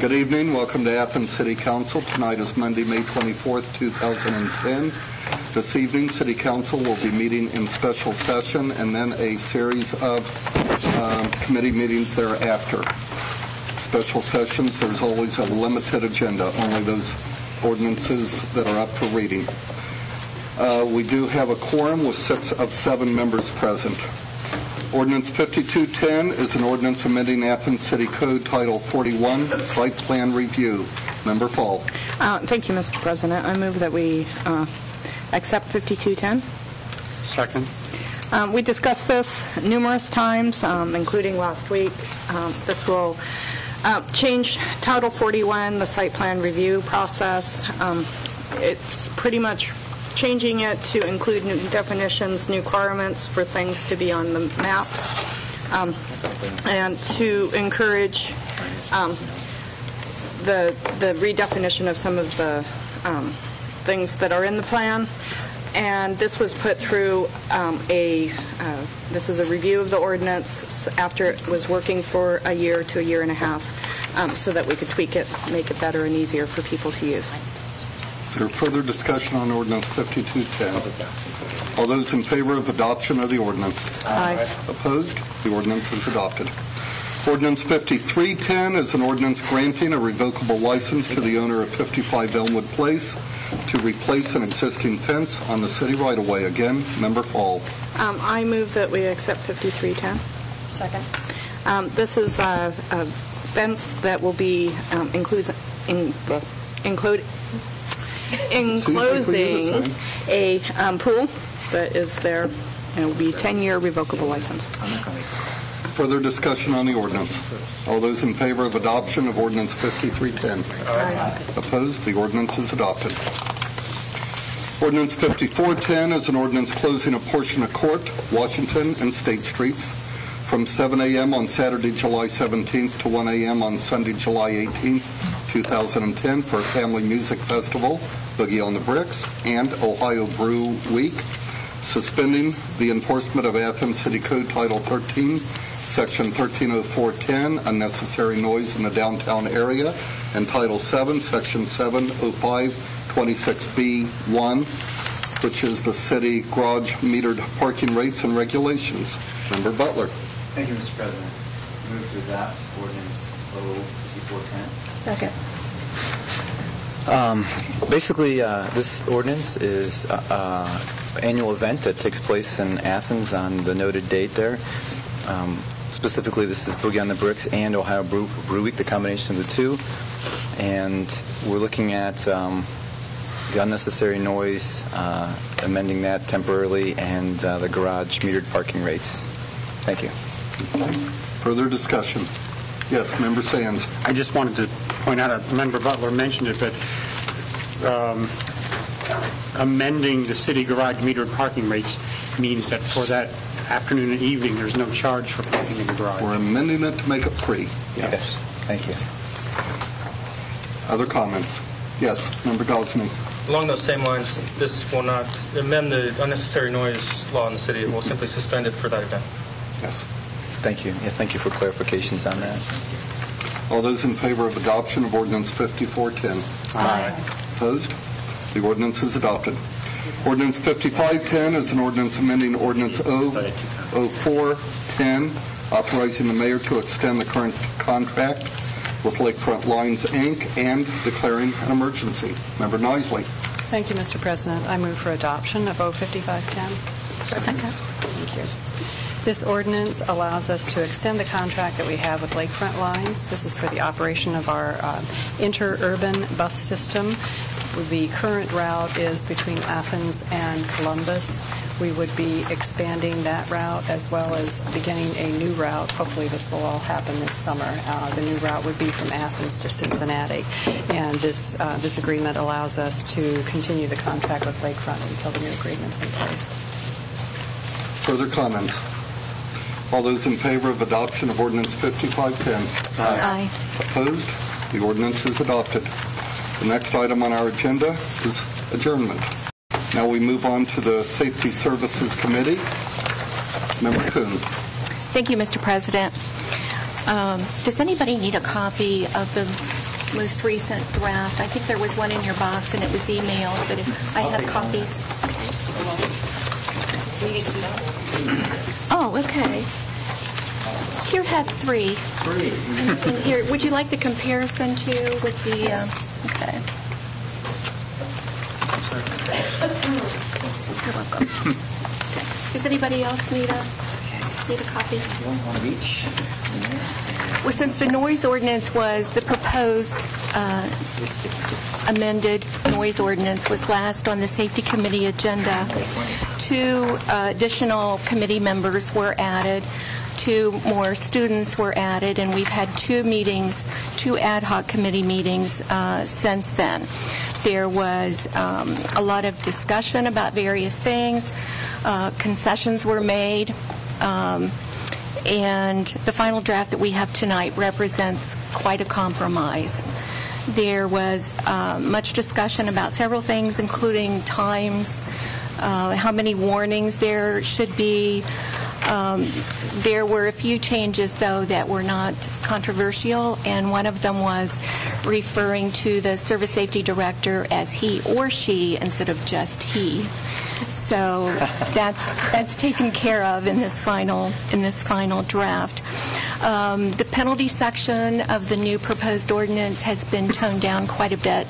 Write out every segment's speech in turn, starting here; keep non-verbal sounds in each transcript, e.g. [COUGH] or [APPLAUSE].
Good evening. Welcome to Athens City Council. Tonight is Monday, May 24th, 2010. This evening, City Council will be meeting in special session and then a series of um, committee meetings thereafter. Special sessions, there's always a limited agenda, only those ordinances that are up for reading. Uh, We do have a quorum with six of seven members present. Ordinance 5210 is an ordinance amending Athens City Code Title 41, Site Plan Review. Member Fall. Uh, Thank you, Mr. President. I move that we uh, accept 5210. Second. Um, We discussed this numerous times, um, including last week. Um, This will uh, change Title 41, the site plan review process. Um, It's pretty much changing it to include new definitions, new requirements for things to be on the maps, um, and to encourage um, the the redefinition of some of the um, things that are in the plan. And this was put through um, a, uh, this is a review of the ordinance after it was working for a year to a year and a half, um, so that we could tweak it, make it better and easier for people to use. Is there further discussion on ordinance 5210? All those in favor of adoption of the ordinance? Aye. Opposed? The ordinance is adopted. Ordinance 5310 is an ordinance granting a revocable license to the owner of 55 Elmwood Place to replace an existing fence on the city right-of-way. Again, Member Fall. Um, I move that we accept 5310. Second. Um, This is a a fence that will be um, includes- in- well, include- [LAUGHS] enclosing a um, pool that is there, and it will be a 10-year revocable license. Further discussion on the ordinance. All those in favor of adoption of ordinance 5310? Opposed? The ordinance is adopted. Ordinance 5410 is an ordinance closing a portion of Court, Washington, and State Streets from 7 a.m. on Saturday, July 17th to 1 a.m. on Sunday, July 18th, 2010 for Family Music Festival, Boogie on the Bricks, and Ohio Brew Week, suspending the enforcement of Athens City Code Title 13, Section 130410, unnecessary noise in the downtown area, and Title 7, Section 70526B1, which is the city garage metered parking rates and regulations. Member Butler. Thank you, Mr. President. Move to adopt ordinance 05410. Second. Um, basically, uh, this ordinance is an annual event that takes place in Athens on the noted date there. Um, specifically, this is Boogie on the Bricks and Ohio Brew, Brew, Week, the combination of the two. And we're looking at um, the unnecessary noise, uh, amending that temporarily, and uh, the garage metered parking rates. Thank you. Further discussion? Yes, Member Sands. I just wanted to point out, uh, Member Butler mentioned it, but um, amending the city garage metered parking rates means that for that afternoon and evening, there's no charge for parking in the garage. We're amending it to make it free. Yes. Thank you. Other comments? Yes, Member Dodson. Along those same lines, this will not amend the unnecessary noise law in the city. It will simply suspend it for that event. Yes. Thank you. Yeah, thank you for clarifications on that. All those in favor of adoption of ordinance 5410? Aye. Opposed? The ordinance is adopted. Ordinance 5510 is an ordinance amending ordinance 0410, authorizing the mayor to extend the current contract with Lakefront Lines, Inc., and declaring an emergency. Member Nisley. Thank you, Mr. President. I move for adoption of O 5510. Second. Thank you. This ordinance allows us to extend the contract that we have with Lakefront Lines. This is for the operation of our uh, interurban bus system. The current route is between Athens and Columbus. We would be expanding that route as well as beginning a new route. Hopefully, this will all happen this summer. Uh, The new route would be from Athens to Cincinnati. And this, uh, this agreement allows us to continue the contract with Lakefront until the new agreement's in place. Further comments? All those in favor of adoption of ordinance 5510? Aye. Opposed? The ordinance is adopted. The next item on our agenda is adjournment. Now we move on to the Safety Services Committee. Member Kuhn. Thank you, Mr. President. Um, Does anybody need a copy of the most recent draft. I think there was one in your box, and it was emailed, but if I have copies. Oh, okay. Here have three. Three. Here, would you like the comparison too with the, um, okay. You're welcome. Okay. Does anybody else need a, need a copy? One of each. Well, since the noise ordinance was, the proposed uh, amended noise ordinance was last on the Safety Committee agenda, two uh, additional committee members were added, two more students were added, and we've had two meetings, two ad hoc committee meetings uh, since then. There was um, a lot of discussion about various things. Uh, Concessions were made. Um, and the final draft that we have tonight represents quite a compromise. There was uh, much discussion about several things, including times, uh, how many warnings there should be. Um, There were a few changes, though, that were not controversial, and one of them was referring to the service safety director as he or she instead of just he. So [LAUGHS] that's, that's taken care of in this final, in this final draft. Um, The penalty section of the new proposed ordinance has been toned down quite a bit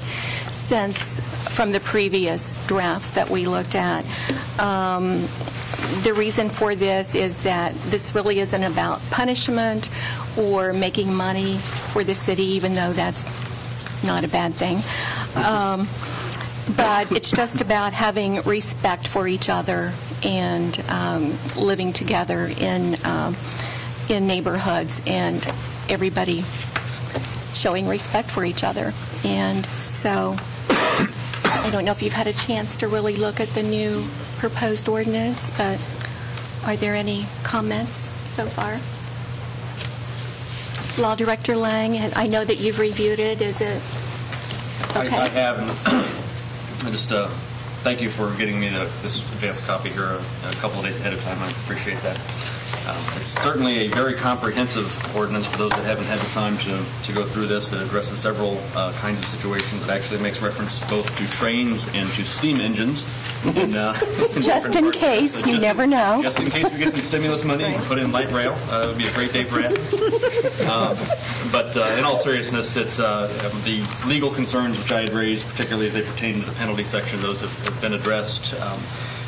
since, from the previous drafts that we looked at. Um, The reason for this is that this really isn't about punishment or making money for the city, even though that's not a bad thing. Um, but it's just about having respect for each other and um, living together in um, in neighborhoods and everybody showing respect for each other. And so I don't know if you've had a chance to really look at the new proposed ordinance, but are there any comments so far? Law Director Lang, I know that you've reviewed it. Is it I okay? I have, [CLEARS THROAT] I just, uh, thank you for getting me the- this advanced copy here a a couple of days ahead of time. I appreciate that. Um, It's certainly a very comprehensive ordinance for those that haven't had the time to to go through this. It addresses several uh, kinds of situations. It actually makes reference both to trains and to steam engines. [LAUGHS] in, [LAUGHS] uh, Just in case, So you just- never know. Just in case we get some stimulus money and put in light rail, uh, it would be a great day for Athens. [LAUGHS] Um, But uh, in all seriousness, it's uh, the legal concerns which I had raised, particularly as they pertain to the penalty section, those have have been addressed. Um,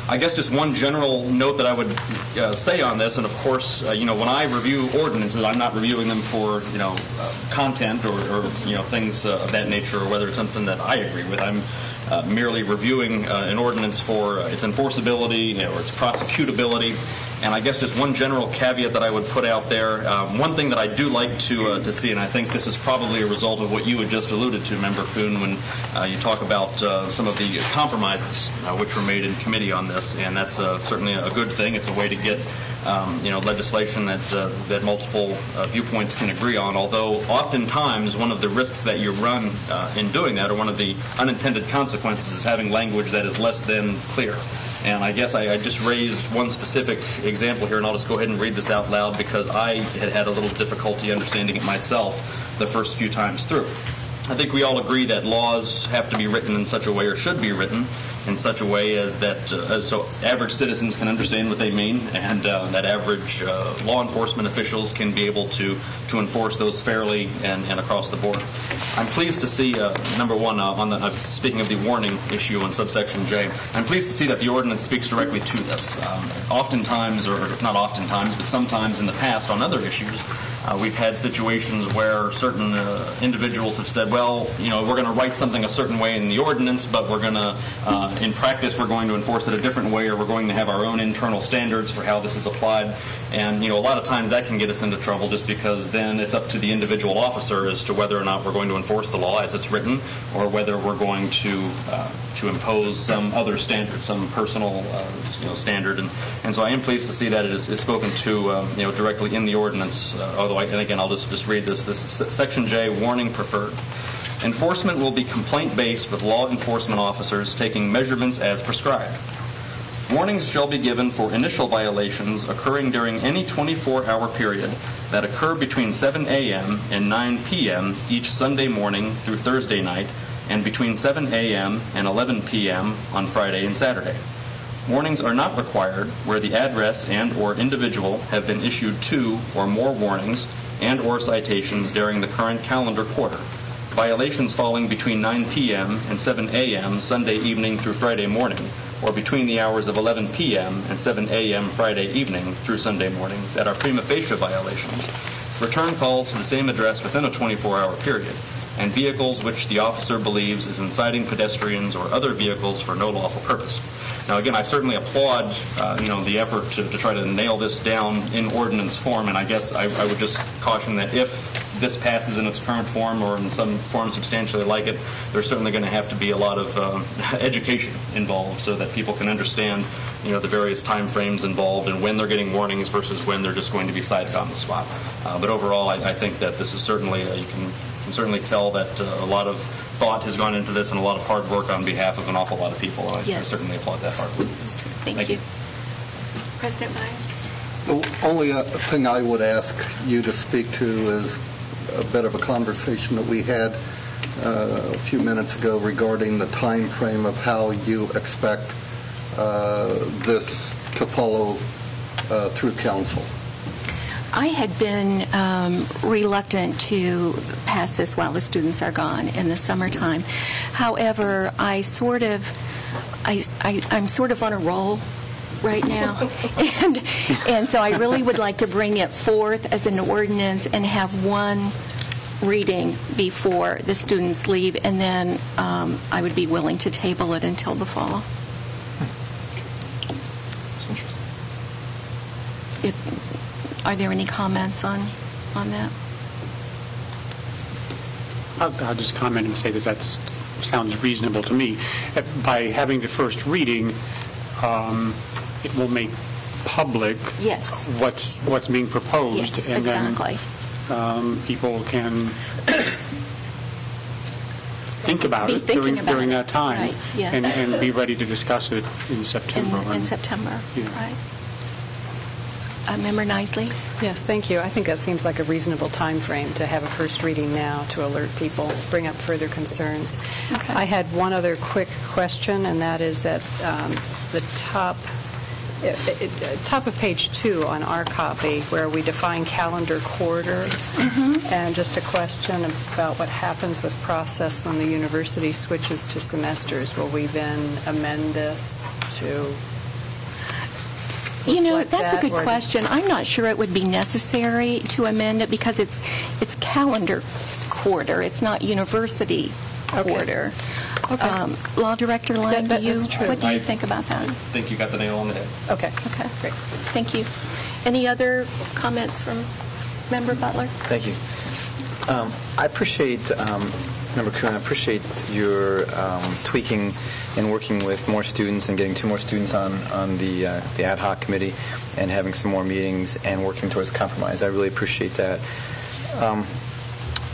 I guess just one general note that I would uh, say on this, and of course, uh, you know, when I review ordinances, I'm not reviewing them for, you know, uh, content or, or, you know, things uh, of that nature, or whether it's something that I agree with. I'm uh, merely reviewing uh, an ordinance for its enforceability you know, or its prosecutability. And I guess just one general caveat that I would put out there, um, one thing that I do like to uh, to see, and I think this is probably a result of what you had just alluded to, Member Kuhn, when uh, you talk about uh, some of the compromises uh, which were made in committee on this, and that's uh, certainly a good thing. It's a way to get um, you know legislation that uh, that multiple viewpoints can agree on. Although oftentimes one of the risks that you run in doing that, or one of the unintended consequences, is having language that is less than clear. And I guess I, I just raised one specific example here, and I'll just go ahead and read this out loud because I had had a little difficulty understanding it myself the first few times through. I think we all agree that laws have to be written in such a way, or should be written in such a way as that, uh, so average citizens can understand what they mean, and uh, that average uh, law enforcement officials can be able to to enforce those fairly and, and across the board. I'm pleased to see, uh, number one, uh, on the uh, speaking of the warning issue on subsection J, I'm pleased to see that the ordinance speaks directly to this. Um, oftentimes, or not oftentimes, but sometimes in the past on other issues, we've had situations where certain individuals have said, well, you know, we're going to write something a certain way in the ordinance, but we're going to, in practice, we're going to enforce it a different way, or we're going to have our own internal standards for how this is applied. And, you know, a lot of times that can get us into trouble just because then it's up to the individual officer as to whether or not we're going to enforce the law as it's written, or whether we're going to uh, to impose some other standard, some personal, uh, you know, standard. And, and so I am pleased to see that it is, is spoken to, uh, you know, directly in the ordinance. Uh, although, I, and again, I'll just, just read this. This is section J, warning preferred. Enforcement will be complaint-based with law enforcement officers taking measurements as prescribed. Warnings shall be given for initial violations occurring during any 24-hour period that occur between 7 a.m. and 9 p.m. each Sunday morning through Thursday night, and between 7 a.m. and 11 p.m. on Friday and Saturday. Warnings are not required where the address and/or individual have been issued two or more warnings and/or citations during the current calendar quarter. Violations falling between 9 p.m. and 7 a.m. Sunday evening through Friday morning, or between the hours of 11 p.m. and 7 a.m. Friday evening through Sunday morning that are prima facie violations. Return calls to the same address within a 24-hour period, and vehicles which the officer believes is inciting pedestrians or other vehicles for no lawful purpose. Now, again, I certainly applaud, uh, you know, the effort to, to try to nail this down in ordinance form, and I guess I, I would just caution that if this passes in its current form or in some form substantially like it, there's certainly going to have to be a lot of um, [LAUGHS] education involved so that people can understand, you know, the various time frames involved and when they're getting warnings versus when they're just going to be cited on the spot. Uh, but overall, I, I think that this is certainly, uh, you can, can certainly tell that uh, a lot of thought has gone into this and a lot of hard work on behalf of an awful lot of people. And I, I certainly applaud that hard work. Thank Thank you. you. President Byers? The only uh, thing I would ask you to speak to is a bit of a conversation that we had uh, a few minutes ago regarding the time frame of how you expect uh, this to follow uh, through council. I had been um, reluctant to pass this while the students are gone in the summertime. However, I sort of, I, I, I'm sort of on a roll right now, [LAUGHS] and and so I really would like to bring it forth as an ordinance and have one reading before the students leave, and then um, I would be willing to table it until the fall. It's interesting. If, are there any comments on on that? I'll I'll just comment and say that that sounds reasonable to me. By having the first reading, um, it will make public Yes. what's, what's being proposed. Yes, and then, exactly. um, people can think about Be it thinking during, about during it. that time. Right, yes. And, and be ready to discuss it in In, September. in And- September, Yeah. right? Uh, Member Nisley? Yes, thank you. I think that seems like a reasonable time frame to have a first reading now to alert people, bring up further concerns. Okay. I had one other quick question, and that is at um, the top, it- it- top of page two on our copy, where we define calendar quarter, mm-hmm. and just a question about what happens with process when the university switches to semesters. Will we then amend this to You know, that's a good question. I'm not sure it would be necessary to amend it because it's, it's calendar quarter, it's not university quarter. Okay. Um, Law Director Lund, That- do you, that's true. what do you I- think about that? I think you got the nail on the head. Okay. Okay, Great. thank you. Any other comments from Member Butler? Thank you. Um, I appreciate, um, Member Kuhn, I appreciate your um, tweaking and working with more students and getting two more students on, on the, uh, the ad hoc committee and having some more meetings and working towards compromise. I really appreciate that. Um,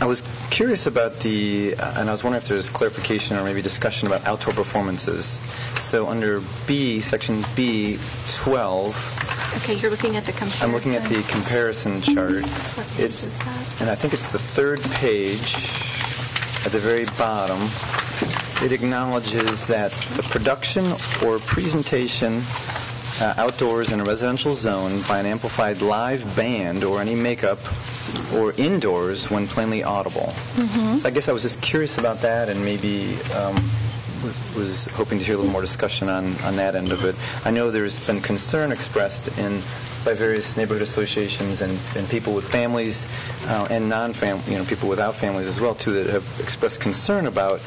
I was curious about the, uh, and I was wondering if there's clarification or maybe discussion about outdoor performances. So under B, section B, 12, Okay, you're looking at the comparison. I'm looking at the comparison chart. What It's, and I think it's the third page at the very bottom. It acknowledges that the production or presentation uh, outdoors in a residential zone by an amplified live band or any makeup or indoors when plainly audible. So I guess I was just curious about that and maybe um, was- was hoping to hear a little more discussion on, on that end of it. I know there's been concern expressed in, by various neighborhood associations and, and people with families uh, and non-fam, you know, people without families as well, too, that have expressed concern about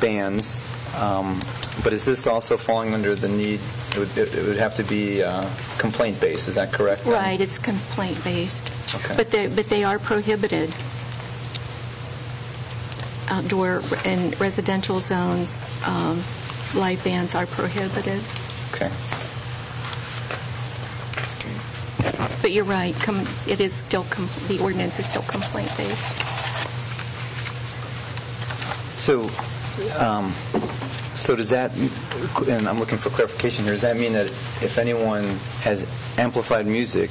bans. Um, But is this also falling under the need, it would, it would have to be uh, complaint-based, is that correct? then? Right, it's complaint-based. Okay. But they, but they are prohibited. Outdoor and residential zones, um, live bands are prohibited. Okay. But you're right, com- it is still, com- the ordinance is still complaint-based. So Um, So does that, and I'm looking for clarification here, does that mean that if anyone has amplified music,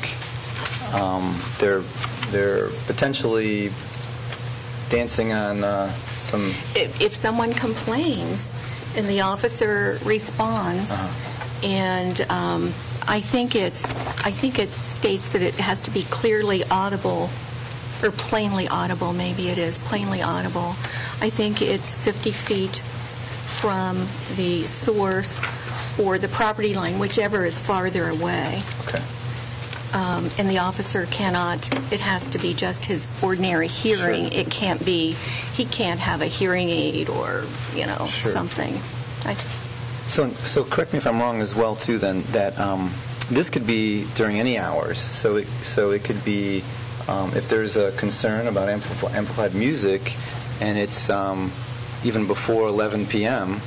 um, they're, they're potentially dancing on uh, some, If if someone complains and the officer responds, and um, I think it's, I think it states that it has to be clearly audible, or plainly audible, maybe it is, plainly audible. I think it's 50 feet from the source or the property line, whichever is farther away. okay. Um, And the officer cannot, it has to be just his ordinary hearing. It can't be, he can't have a hearing aid or, you know, Sure. something. I- So, so correct me if I'm wrong as well, too, then, that um, this could be during any hours. So it, so it could be, um, if there's a concern about ampli- amplified music, and it's um, even before 11 p.m.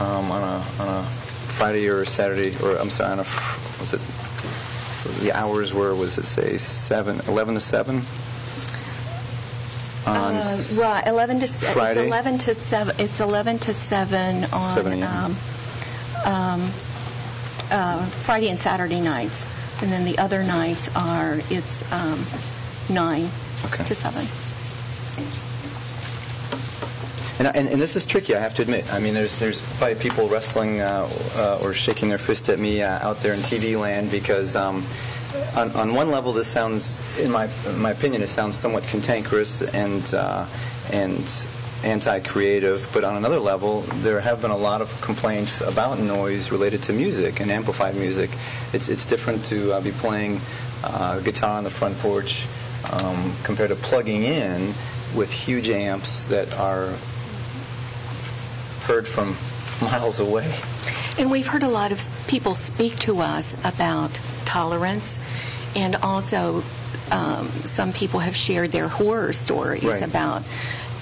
um, on a, on a Friday or Saturday, or, I'm sorry, on a, was it, the hours were, was it, say, 7, 11 to 7? On Uh, Right, 11 to, se- it's Friday? 11 to 7, it's 11 to 7 on 7 um, um, uh, Friday and Saturday nights. And then the other nights are, it's um, 9 Okay. to 7. And, and, and this is tricky, I have to admit. I mean, there's there's probably people wrestling uh, uh, or shaking their fist at me uh, out there in TV land because, um, on, on one level, this sounds, in my in my opinion, it sounds somewhat cantankerous and uh, and anti-creative. But on another level, there have been a lot of complaints about noise related to music and amplified music. It's it's different to uh, be playing uh, guitar on the front porch um, compared to plugging in with huge amps that are heard from miles away. And we've heard a lot of people speak to us about tolerance, and also um, some people have shared their horror stories Right. about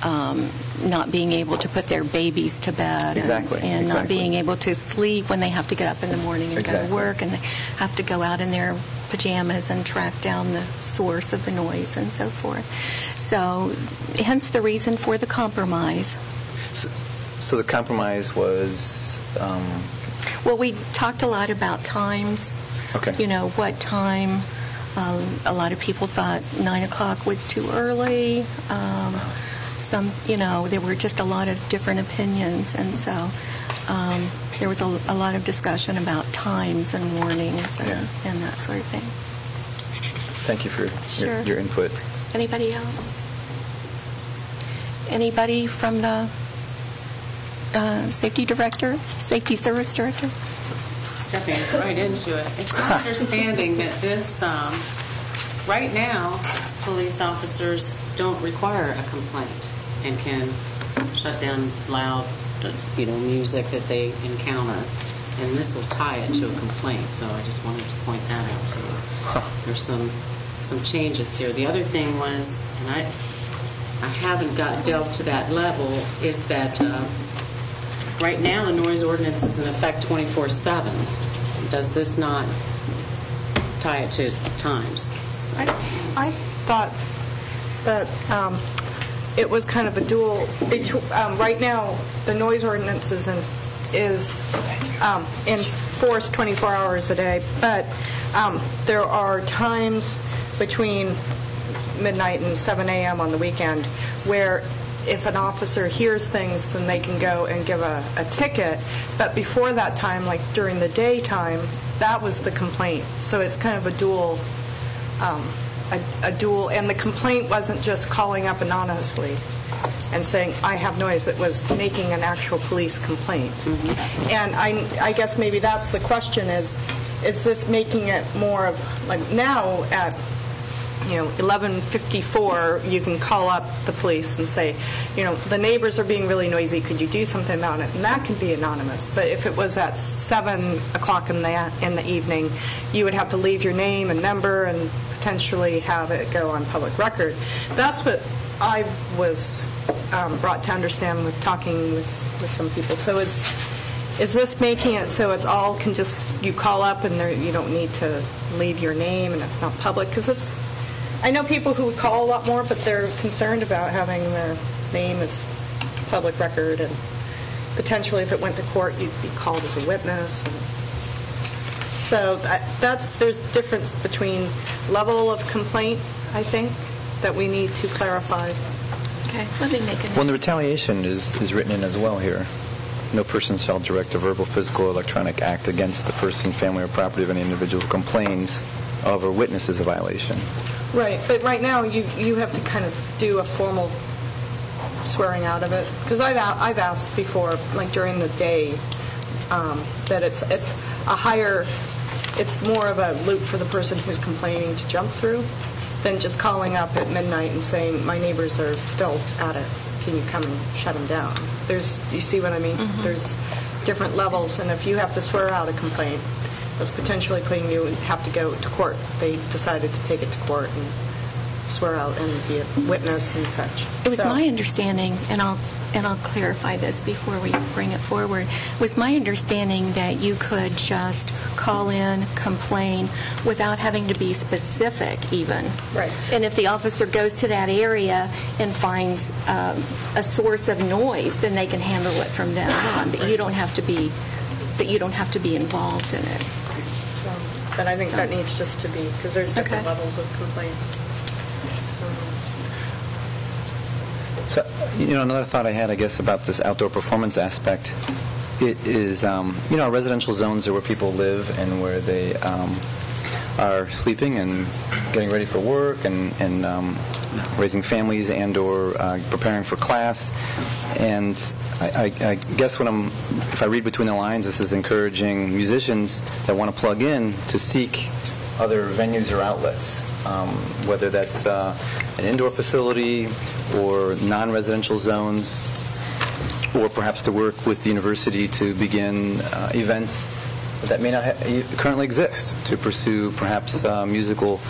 um, not being able to put their babies to bed and- Exactly, and, not exactly. being able to sleep when they have to get up in the morning and go to work, and they have to go out in their pajamas and track down the source of the noise and so forth. So hence the reason for the compromise. So the compromise was, um, Well, we talked a lot about times. Okay. You know, what time. Um, a lot of people thought 9 o'clock was too early. Um, some, you know, there were just a lot of different opinions, and so um, there was a, a lot of discussion about times and warnings and, Yeah. and that sort of thing. thank you for Sure. your, your input. Anybody else? Anybody from the uh, safety director, safety service director? stepping right into it. It's my understanding that this, um, right now, police officers don't require a complaint and can shut down loud, you know, music that they encounter. And this will tie it to a complaint, so I just wanted to point that out to you. There's some, some changes here. The other thing was, and I, I haven't got delved to that level, is that uh, Right now, the noise ordinance is in effect 24/7. Does this not tie it to times? I I thought that um, it was kind of a dual, betw- um, right now, the noise ordinance is in- is um, enforced 24 hours a day, but um, there are times between midnight and 7 a.m. on the weekend where if an officer hears things, then they can go and give a, a ticket. But before that time, like during the daytime, that was the complaint. So it's kind of a dual, um, a, a dual, and the complaint wasn't just calling up anonymously and saying, I have noise, it was making an actual police complaint. And I, I guess maybe that's the question is, is this making it more of, like now at you know, 11:54, you can call up the police and say, you know, the neighbors are being really noisy, could you do something about it? And that can be anonymous. But if it was at 7 o'clock in the, in the evening, you would have to leave your name and number and potentially have it go on public record. That's what I was um, brought to understand with talking with, with some people. So is, is this making it so it's all can just, you call up and there, you don't need to leave your name and it's not public? Because it's, I know people who call a lot more, but they're concerned about having their name as public record, and potentially if it went to court, you'd be called as a witness. and- So that- that's, there's difference between level of complaint, I think, that we need to clarify. Okay, let me make a Well, and the retaliation is, is written in as well here. No person shall direct a verbal, physical, or electronic act against the person, family, or property of any individual who complains of or witnesses a violation. Right, but right now, you, you have to kind of do a formal swearing out of it, because I've, a- I've asked before, like during the day, um, that it's, it's a higher, it's more of a loop for the person who's complaining to jump through than just calling up at midnight and saying, my neighbors are still at it, can you come and shut them down? There's, do you see what I mean? There's different levels, and if you have to swear out a complaint, that's potentially putting you, have to go to court. They decided to take it to court and swear out and be a witness and such. It was So- my understanding, and I'll, and I'll clarify this before we bring it forward, was my understanding that you could just call in, complain, without having to be specific even. Right. And if the officer goes to that area and finds um, a source of noise, then they can handle it from then on, that you don't have to be, that you don't have to be involved in it. So, But I think that needs just to be, because there's different Okay. levels of complaints. So- So, you know, another thought I had, I guess, about this outdoor performance aspect, it is, um, you know, our residential zones are where people live and where they um, are sleeping and getting ready for work and, and um, raising families and/or uh, preparing for class. And I, I, guess what I'm, if I read between the lines, this is encouraging musicians that want to plug in to seek other venues or outlets, um, whether that's uh, an indoor facility or non-residential zones, or perhaps to work with the university to begin uh, events that may not currently exist, to pursue perhaps uh, musical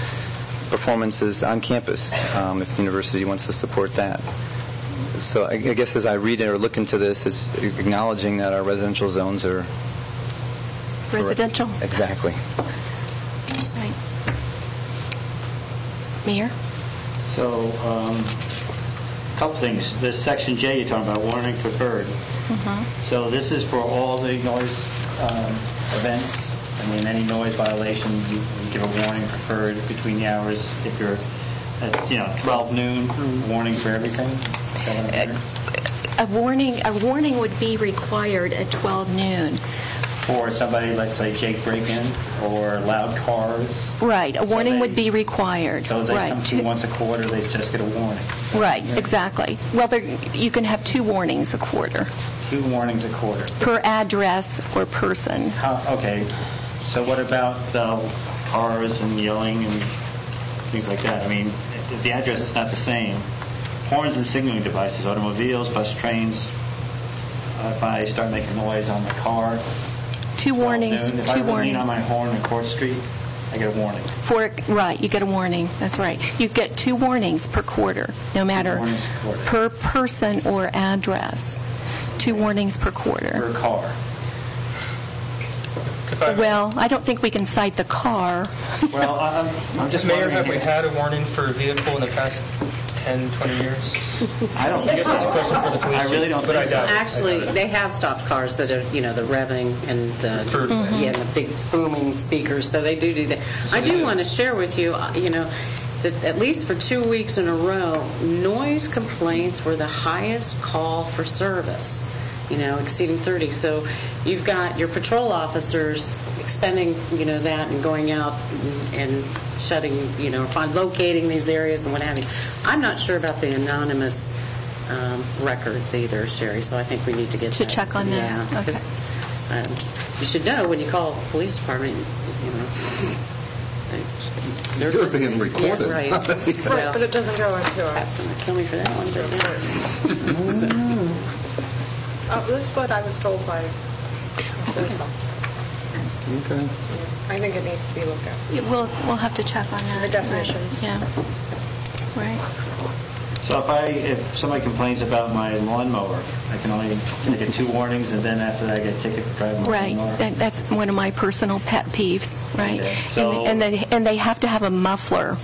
performances on campus, um, if the university wants to support that. So I I guess as I read or look into this, it's acknowledging that our residential zones are... Residential. Exactly. Right. Mayor? So, um, a couple things. This section J you're talking about, warning for preferred. So this is for all the noise um, events? I mean, any noise violation, you you give a warning preferred between the hours if you're, it's, you know, 12 noon, warning for everything? Is that what I'm hearing? A warning, a warning would be required at 12 noon. For somebody, let's say Jake braking or loud cars? Right, a warning would be required. So they Right. come through once a quarter, they just get a warning? Right, exactly. Well, there, you can have two warnings a quarter, Two warnings a quarter? per address or person. How, okay, so what about uh, cars and yelling and things like that? I mean, if the address is not the same, horns and signaling devices, automobiles, bus, trains, uh, if I start making noise on my car, Two warnings, noon, if I two lean warnings. on my horn on Court Street, I get a warning. For, right, you get a warning, that's right. You get two warnings per quarter, no matter, quarter. per person or address. Two warnings per quarter. Per car. If Well, I don't think we can cite the car. Well, I- I'm, I'm just Mayor, wondering. have we had a warning for a vehicle in the past 10, 20 years? I don't I think guess that's a question for the police I really don't but I think so. doubt it. Actually, they have stopped cars that are, you know, the revving and the, For- yeah, and the big booming speakers, so they do do that. I do do. want to share with you, uh, you know, that at least for two weeks in a row, noise complaints were the highest call for service, you know, exceeding 30. So you've got your patrol officers expending, you know, that and going out and- and shutting, you know, find, locating these areas and what have you. I'm not sure about the anonymous um, records either, Sherry, so I think we need to get To that. check on that. Yeah, Okay. 'cause, um, you should know when you call the police department, you know. they're You're listening. being recorded. Yeah, right. [LAUGHS] Right, but it doesn't go into a, Pat's going to kill me for that one, [LAUGHS] but oh, that's what I was told by the police officer. Okay. I think it needs to be looked at. Yeah, We'll, we'll have to check on that. The definitions. Yeah. Right. So if I, if somebody complains about my lawnmower, I can only, I get two warnings, and then after that, I get a ticket for driving my Right. lawnmower? That, that's one of my personal pet peeves, right? Okay, And so- they- And they, and they have to have a muffler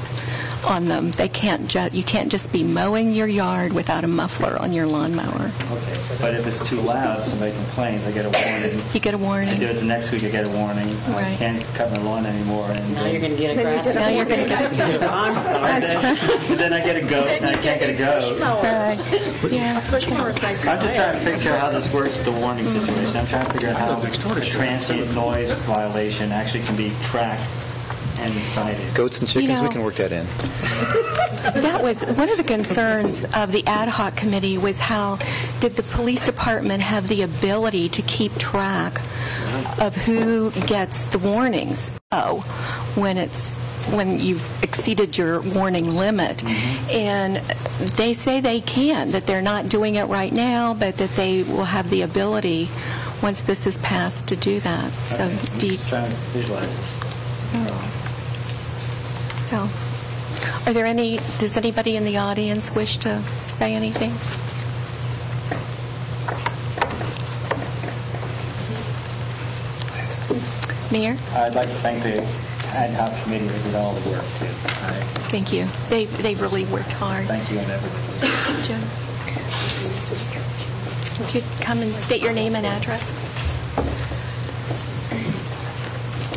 on them. They can't ju, you can't just be mowing your yard without a muffler on your lawnmower. Okay, but if it's too loud, somebody complains, I get a warning. You get a I do warning. it the next week, I get a warning. I Right. can't cut my lawn anymore. and Now you're going to get a Then you grass. Now you're gonna get- I'm sorry. But then I get a goat, and I can't get a goat. Right. Yeah. I'm just trying to picture how this works with the warning situation. I'm trying to figure out how a transient noise violation actually can be tracked and cited. Goats and chickens, we know- can work that in. That was, one of the concerns of the ad hoc committee was how did the police department have the ability to keep track of who gets the warnings? Oh, when it's, when you've exceeded your warning limit. Mm-hmm. And they say they can, that they're not doing it right now, but that they will have the ability, once this is passed, to do that. So, I'm do you, trying to visualize this. so, are there any, does anybody in the audience wish to say anything? Mayor? I'd like to thank the ad hoc committee that did all the work, too. I Thank you. They, they've really worked hard. Thank you and everybody. Joe? If you'd come and state your name and address.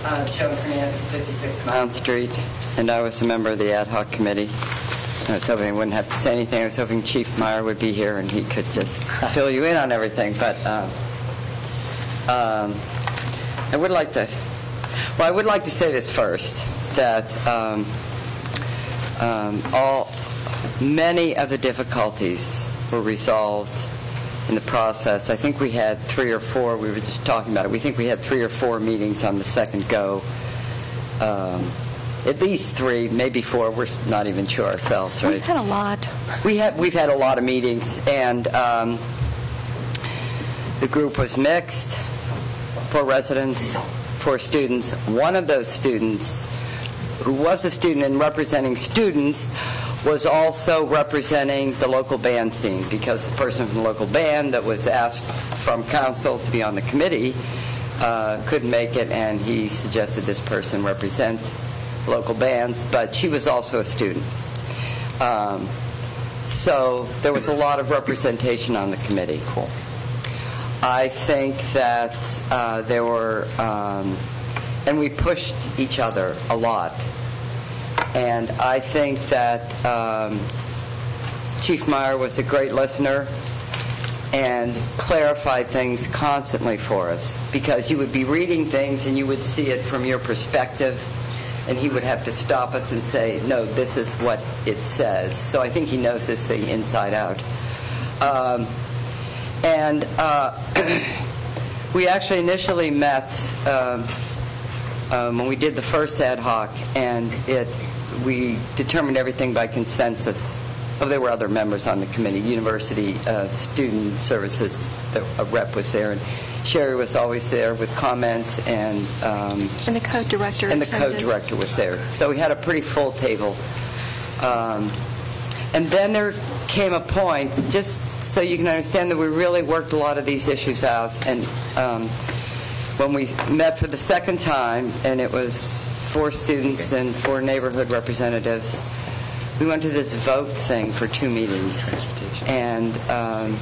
Uh, Joe Fernandez, 56 Mount Street, and I was a member of the ad hoc committee. I was hoping I wouldn't have to say anything. I was hoping Chief Mayer would be here and he could just [LAUGHS] fill you in on everything. But um, um, I would like to, well, I would like to say this first, that um, um, all, many of the difficulties were resolved in the process. I think we had three or four, we were just talking about it, we think we had three or four meetings on the second go. Um, At least three, maybe four, we're not even sure ourselves, right? We've had a lot. We have, we've had a lot of meetings, and um, the group was mixed, for residents, for students. One of those students, who was a student and representing students, was also representing the local band scene, because the person from the local band that was asked from council to be on the committee uh, couldn't make it, and he suggested this person represent local bands, but she was also a student. Um, So there was a lot of representation on the committee. Cool. I think that uh, there were, um, and we pushed each other a lot. And I think that um, Chief Mayer was a great listener and clarified things constantly for us because you would be reading things and you would see it from your perspective and he would have to stop us and say, no, this is what it says. So I think he knows this thing inside out. Um, and uh, [CLEARS THROAT] we actually initially met um, um, when we did the first ad hoc, and it we determined everything by consensus. Oh, there were other members on the committee. University uh, Student Services, a rep was there, and Sherry was always there with comments, and um, And the code director. and the attended. code director was there. So we had a pretty full table. Um, And then there came a point, just so you can understand that we really worked a lot of these issues out. And um, when we met for the second time, and it was four students and four neighborhood representatives, we went to this vote thing for two meetings. And um,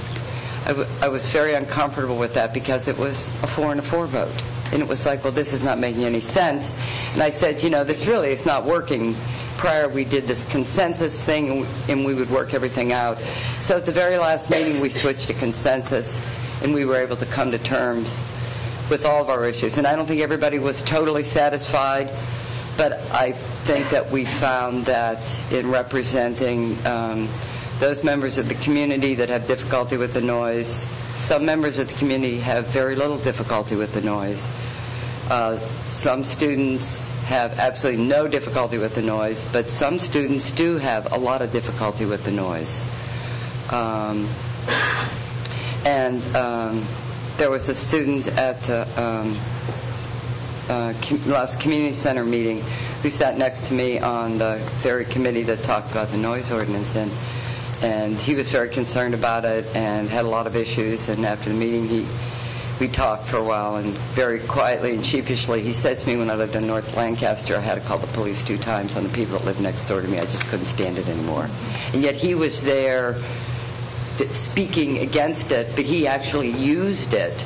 I w- I was very uncomfortable with that because it was a four and a four vote. And it was like, well, this is not making any sense. And I said, you know, this really is not working. Prior, we did this consensus thing, and we- and we would work everything out. So at the very last meeting, we switched to consensus, and we were able to come to terms with all of our issues. And I don't think everybody was totally satisfied, but I think that we found that in representing um, those members of the community that have difficulty with the noise, some members of the community have very little difficulty with the noise. Uh, Some students have absolutely no difficulty with the noise, but some students do have a lot of difficulty with the noise. Um, And um, there was a student at the um, uh, last community center meeting who sat next to me on the very committee that talked about the noise ordinance, and and he was very concerned about it and had a lot of issues. And after the meeting, he we talked for a while, and very quietly and sheepishly, he said to me when I lived in North Lancaster, I had to call the police two times on the people that lived next door to me. I just couldn't stand it anymore. And yet he was there speaking against it, but he actually used it.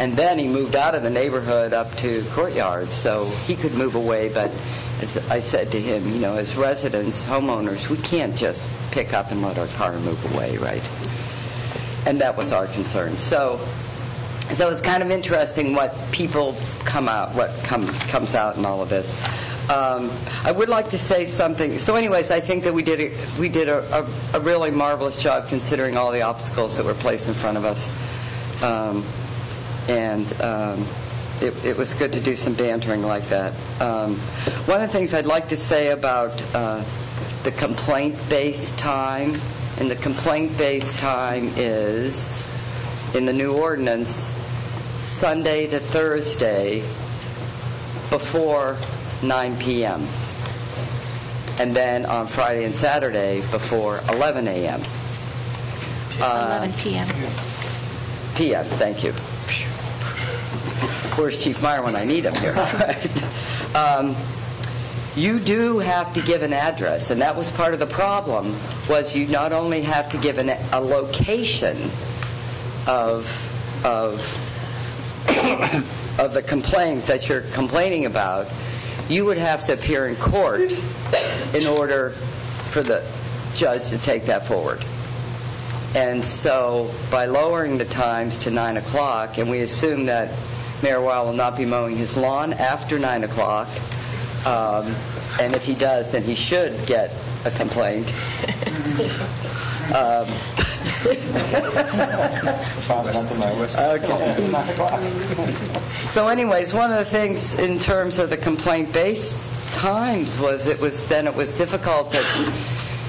And then he moved out of the neighborhood up to Courtyard, so he could move away. But as I said to him, you know, as residents, homeowners, we can't just pick up and let our car move away, right? And that was our concern. So, so it's kind of interesting what people come out, what come, comes out in all of this. Um, I would like to say something. So, anyways, I think that we did a, we did a, a, a really marvelous job considering all the obstacles that were placed in front of us, um, and um, it, it was good to do some bantering like that. Um, one of the things I'd like to say about uh, the complaint-based time, and the complaint-based time is in the new ordinance Sunday to Thursday before 9 p.m. And then on Friday and Saturday before 11 a.m. Uh, 11 p.m. PM, thank you. Where's Chief Mayer when I need him here? [LAUGHS] Um, You do have to give an address, and that was part of the problem, was you not only have to give an- a location of, of, of the complaint that you're complaining about, you would have to appear in court in order for the judge to take that forward. And so by lowering the times to 9 o'clock, and we assume that Mayor Wiehl will not be mowing his lawn after 9 o'clock, um, and if he does, then he should get a complaint. [LAUGHS] Um, So anyways, one of the things in terms of the complaint-based times was it was, then it was difficult that,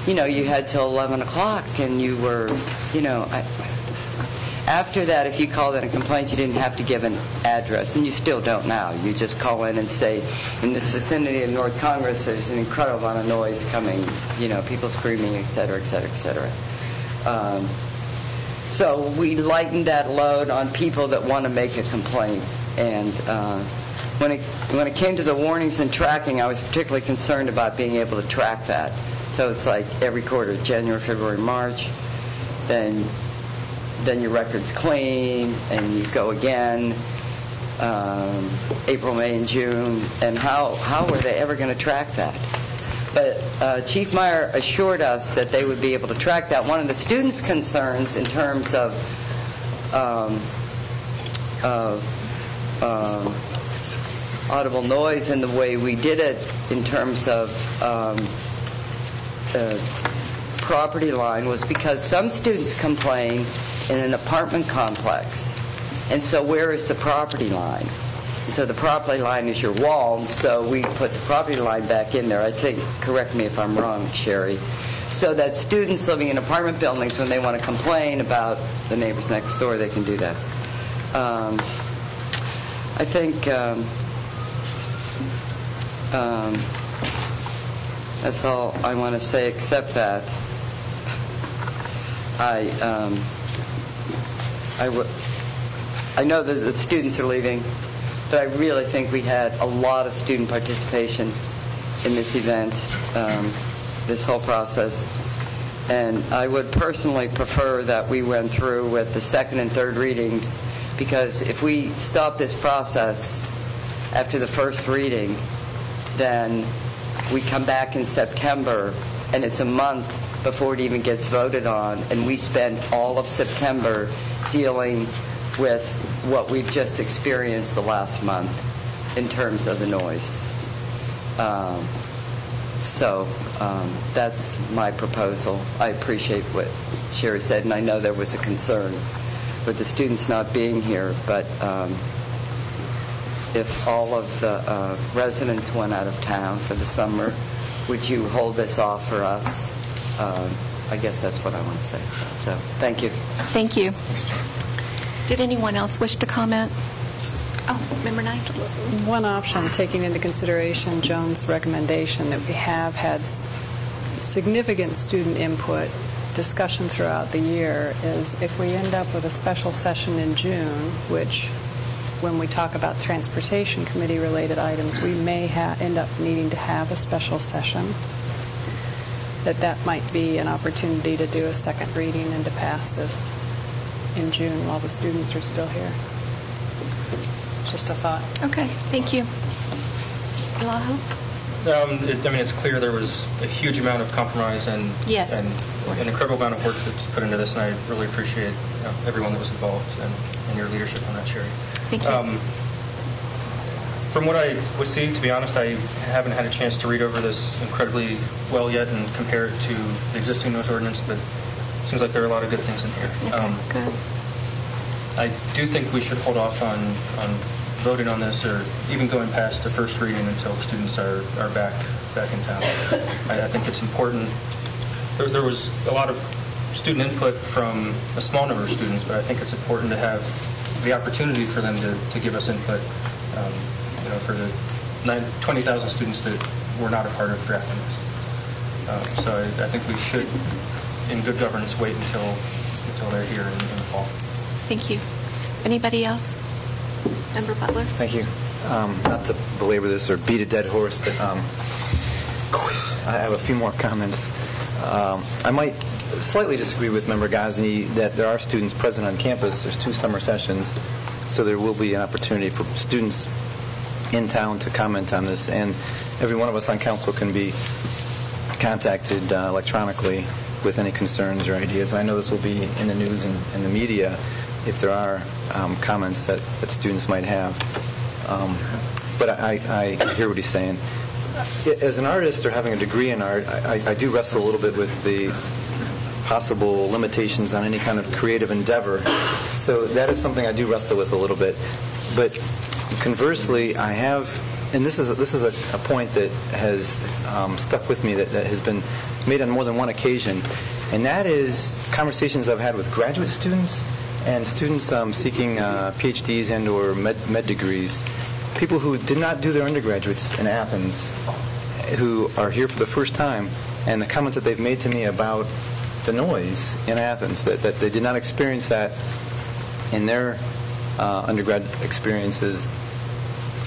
you know, you had till 11 o'clock and you were, you know, I- after that, if you called in a complaint, you didn't have to give an address, and you still don't now. You just call in and say, in this vicinity of North Congress, there's an incredible amount of noise coming, you know, people screaming, et cetera, et cetera, et cetera. Um, so we lightened that load on people that want to make a complaint. And uh, when it when it came to the warnings and tracking, I was particularly concerned about being able to track that. So it's like every quarter, January, February, March, then then your record's clean, and you go again, um, April, May, and June. And how how were they ever going to track that? But uh, Chief Mayer assured us that they would be able to track that. One of the students' concerns in terms of um, um, audible noise and the way we did it in terms of um, uh, property line was because some students complain in an apartment complex. And so where is the property line? And so the property line is your wall, and so we put the property line back in there. I think, correct me if I'm wrong, Sherry, so that students living in apartment buildings, when they want to complain about the neighbors next door, they can do that. Um, I think um, um, that's all I want to say, except that I, um, I, w- I know that the students are leaving, but I really think we had a lot of student participation in this event, um, this whole process. And I would personally prefer that we went through with the second and third readings, because if we stop this process after the first reading, then we come back in September, and it's a month before it even gets voted on, and we spend all of September dealing with what we've just experienced the last month in terms of the noise. Um, So um, that's my proposal. I appreciate what Sherry said, and I know there was a concern with the students not being here, but um, if all of the uh, residents went out of town for the summer, would you hold this off for us? Um, I guess that's what I want to say. So, thank you. Thank you. Did anyone else wish to comment? Oh, Member Knisely. One option, taking into consideration Joan's recommendation that we have had significant student input discussion throughout the year is if we end up with a special session in June, which, when we talk about transportation committee-related items, we may ha- end up needing to have a special session, that that might be an opportunity to do a second reading and to pass this in June while the students are still here. Just a thought. Okay, thank you. Elahu? Um, it- I mean, it's clear there was a huge amount of compromise and Yes. and an incredible amount of work that's put into this, and I really appreciate you know, everyone that was involved and, and your leadership on that, Sherry. Thank you. Um, from what I was seeing, to be honest, I haven't had a chance to read over this incredibly well yet and compare it to the existing noise ordinance, but it seems like there are a lot of good things in here. Okay, Um, good. I do think we should hold off on, on voting on this or even going past the first reading until the students are, are back, back in town. I, I think it's important. There, there was a lot of student input from a small number of students, but I think it's important to have the opportunity for them to, to give us input, um, you know, for the nine- 20,000 students that were not a part of drafting this. Um, So I, I think we should, in good governance, wait until, until they're here in, in the fall. Thank you. Anybody else? Member Butler? Thank you. Um, Not to belabor this or beat a dead horse, but um, I have a few more comments. Um, I might slightly disagree with Member Gosney that there are students present on campus. There's two summer sessions, so there will be an opportunity for students in town to comment on this, and every one of us on council can be contacted uh, electronically with any concerns or ideas. I know this will be in the news and in the media if there are um, comments that, that students might have. Um, But I, I hear what he's saying. As an artist or having a degree in art, I, I do wrestle a little bit with the possible limitations on any kind of creative endeavor. So that is something I do wrestle with a little bit. But conversely, I have, and this is a, this is a, a point that has um, stuck with me that, that has been made on more than one occasion, and that is conversations I've had with graduate students and students um, seeking uh, PhDs and/or med, med degrees, people who did not do their undergraduates in Athens, who are here for the first time, and the comments that they've made to me about the noise in Athens, that, that they did not experience that in their uh, undergrad experiences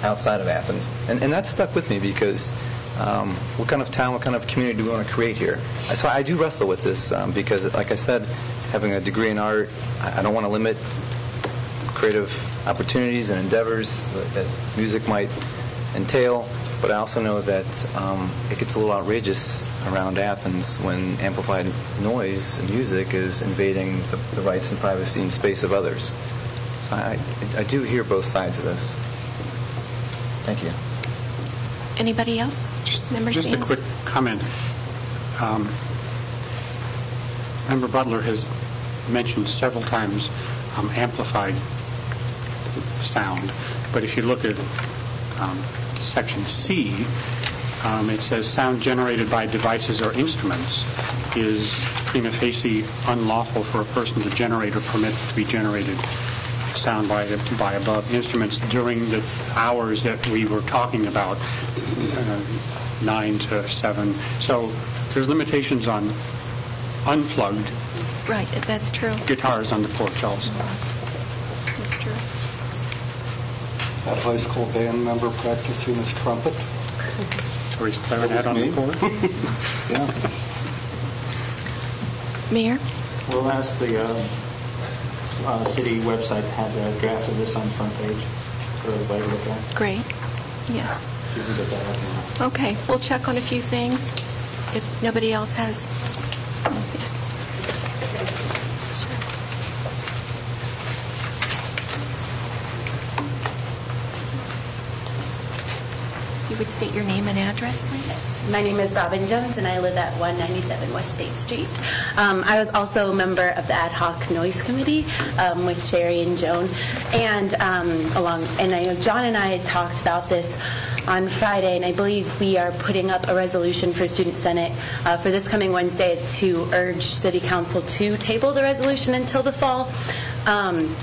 outside of Athens. And, and that stuck with me because um, what kind of town, what kind of community do we want to create here? So I do wrestle with this um, because, like I said, having a degree in art, I don't want to limit creative opportunities and endeavors that, that music might entail, but I also know that um, it gets a little outrageous around Athens when amplified noise and music is invading the, the rights and privacy and space of others. So I, I do hear both sides of this. Thank you. Anybody else? Member Just a quick comment. Um, Member Butler has mentioned several times um, amplified sound, but if you look at um, section C, um, it says sound generated by devices or instruments is prima facie unlawful for a person to generate or permit to be generated sound by, by above instruments during the hours that we were talking about, uh, 9 to 7. So there's limitations on unplugged Right, that's true. guitars on the porch also. That's true. That high school band member practicing his trumpet. Or his clarinet on the That porch. [LAUGHS] Yeah. Mayor? We'll ask the uh, uh, city website to a draft of this on the front page for everybody to look at. Great. Yes. Can get that up. Okay, we'll check on a few things if nobody else has. State your name and address, please? My name is Robin Jones, and I live at 197 West State Street. Um, I was also a member of the Ad Hoc Noise Committee um, with Sherry and Joan, and um, along. And I know John and I had talked about this on Friday, and I believe we are putting up a resolution for Student Senate uh, for this coming Wednesday to urge City Council to table the resolution until the fall. Um,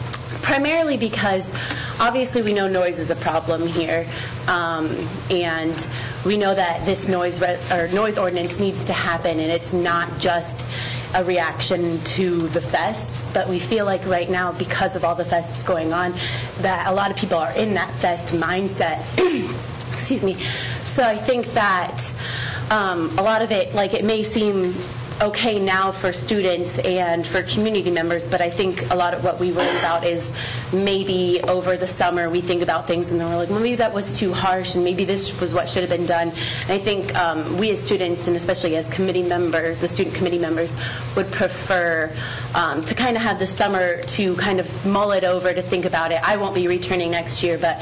primarily because obviously we know noise is a problem here, um, and we know that this noise or noise ordinance needs to happen, and it's not just a reaction to the fests, but we feel like right now, because of all the fests going on, that a lot of people are in that fest mindset. [CLEARS THROAT] Excuse me. So I think that um, a lot of it, like it may seem okay now for students and for community members, but I think a lot of what we worry about is maybe over the summer we think about things and then we're like, well, maybe that was too harsh and maybe this was what should have been done. And I think um, we as students and especially as committee members, the student committee members, would prefer um, to kind of have the summer to kind of mull it over to think about it. I won't be returning next year, but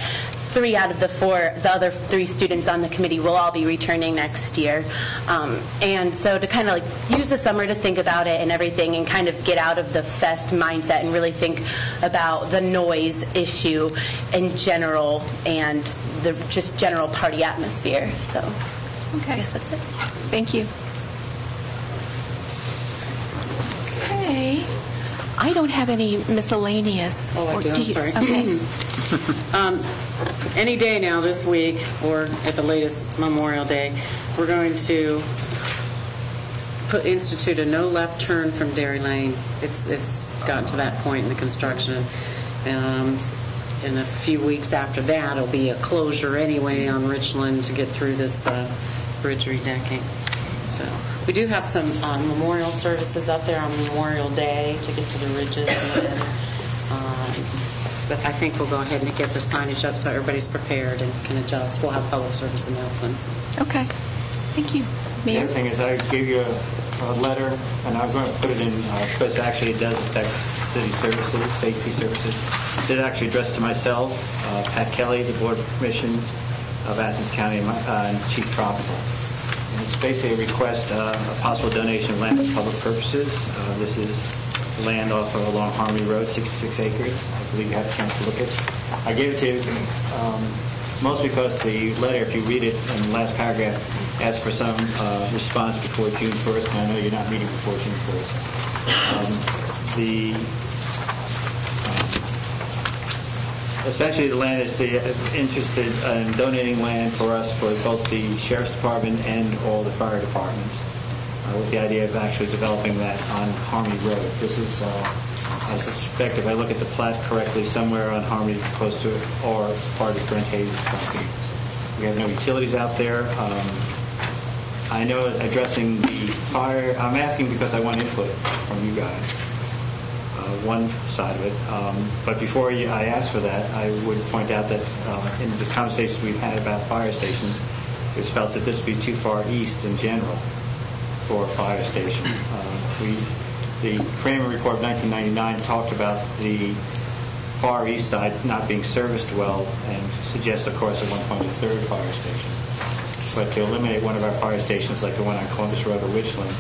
three out of the four, the other three students on the committee will all be returning next year. Um, and so to kind of like use the summer to think about it and everything and kind of get out of the fest mindset and really think about the noise issue in general and the just general party atmosphere. So I guess that's it. Thank you. Okay. I don't have any miscellaneous. Oh, I or do, I'm you? sorry. Okay. [CLEARS THROAT] [LAUGHS] Um, Any day now this week, or at the latest Memorial Day, we're going to put, institute a no left turn from Dairy Lane. It's, it's gotten to that point in the construction. Um, In a few weeks after that, it'll be a closure anyway on Richland to get through this uh, bridge redecking. So, we do have some um, memorial services up there on Memorial Day to get to the ridges. and, um, But I think we'll go ahead and get the signage up so everybody's prepared and can adjust. We'll have public service announcements. Okay. Thank you. The other thing is I gave you a a letter, and I'm going to put it in, uh, because actually it does affect city services, safety services. It's actually addressed to myself, uh, Pat Kelly, the Board of Commissions of Athens County, and uh, and Chief Troxel. And it's basically a request, uh, a possible donation of land for public purposes. Uh, This is land off of along Harmony Road, 66 acres. I believe you had a chance to look at. I gave it to you um, mostly because the letter, if you read it in the last paragraph, asks for some uh, response before June 1st, and I know you're not meeting before June 1st. Um, The, um, essentially, the land is the, interested in donating land for us for both the Sheriff's Department and all the fire departments, uh, with the idea of actually developing that on Harmony Road. This is, uh, I suspect, if I look at the plat correctly, somewhere on Harmony, close to, or part of Brent Hayes' property. We have no utilities out there. Um, I know addressing the fire, I'm asking because I want input from you guys, uh, one side of it. Um, But before I ask for that, I would point out that uh, in the conversations we've had about fire stations, it's felt that this would be too far east in general for a fire station. Uh, We, the Kramer report of 1999 talked about the far east side not being serviced well and suggests, of course, at one point a third fire station. But to eliminate one of our fire stations, like the one on Columbus Road or Richland,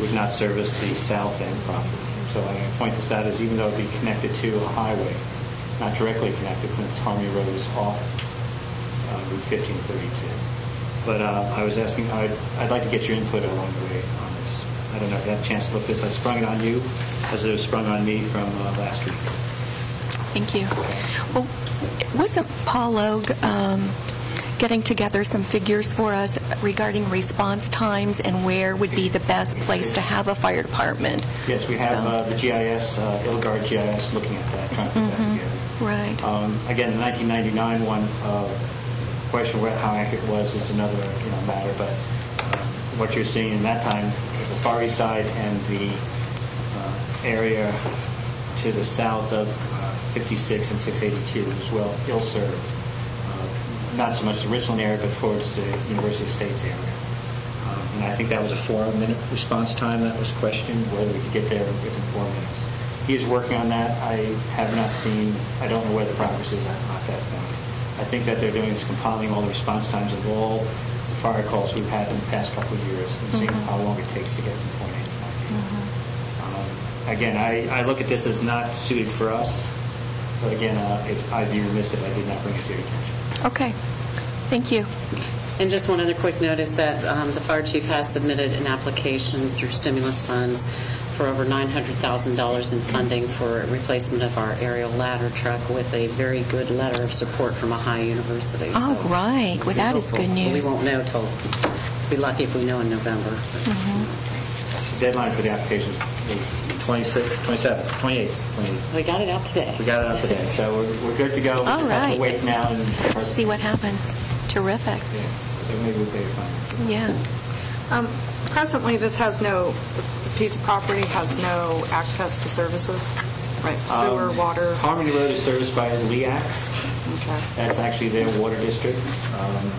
would not service the south end properly. So I point this out as even though it'd be connected to a highway, not directly connected since Harmony Road is off uh, Route 1532. But uh, I was asking, I'd I'd like to get your input along the way. I don't know if you had a chance to look this, I sprung it on you as it was sprung on me from uh, last week. Thank you. Well, wasn't Paul Logue um, getting together some figures for us regarding response times and where would be the best place to have a fire department? Yes, we have So- uh, the GIS, uh, ILGARD GIS, looking at that, trying to put that together. Right. Um, Again, the 1999 one, uh, question how accurate it was is another, you know, matter, but um, what you're seeing in that time, Far East Side and the uh, area to the south of uh, 56 and 682 is well ill-served. Uh, Not so much the Richland area, but towards the University Estates area. And I think that was a four-minute response time that was questioned, whether we could get there within four minutes. He is working on that. I have not seen, I don't know where the progress is at at that point. I think that they're doing is compiling all the response times of all fire calls we've had in the past couple of years and seeing Mhm. how long it takes to get from point A to point B. Um, Again, I, I look at this as not suited for us, but again, uh, it- I'd be remiss if I did not bring it to your attention. Okay. Thank you. And just one other quick note is that um, the fire chief has submitted an application through stimulus funds for over $900,000 in funding for replacement of our aerial ladder truck with a very good letter of support from Ohio University. All So right. Well, that is good But news. We won't know till, be lucky if we know in November. Mhm. deadline for the application is 26, 27, 28th, 28th. We got it out today. We got it out today, so we're, we're good to go. We All just have to wait now and... See what happens. Terrific. Yeah, so maybe we'll pay fines. Yeah. Um, Presently, this has no, the piece of property has no access to services, right? Sewer, Um, water? Harmony Road is serviced by LEAX. Okay. That's actually their water district. Um,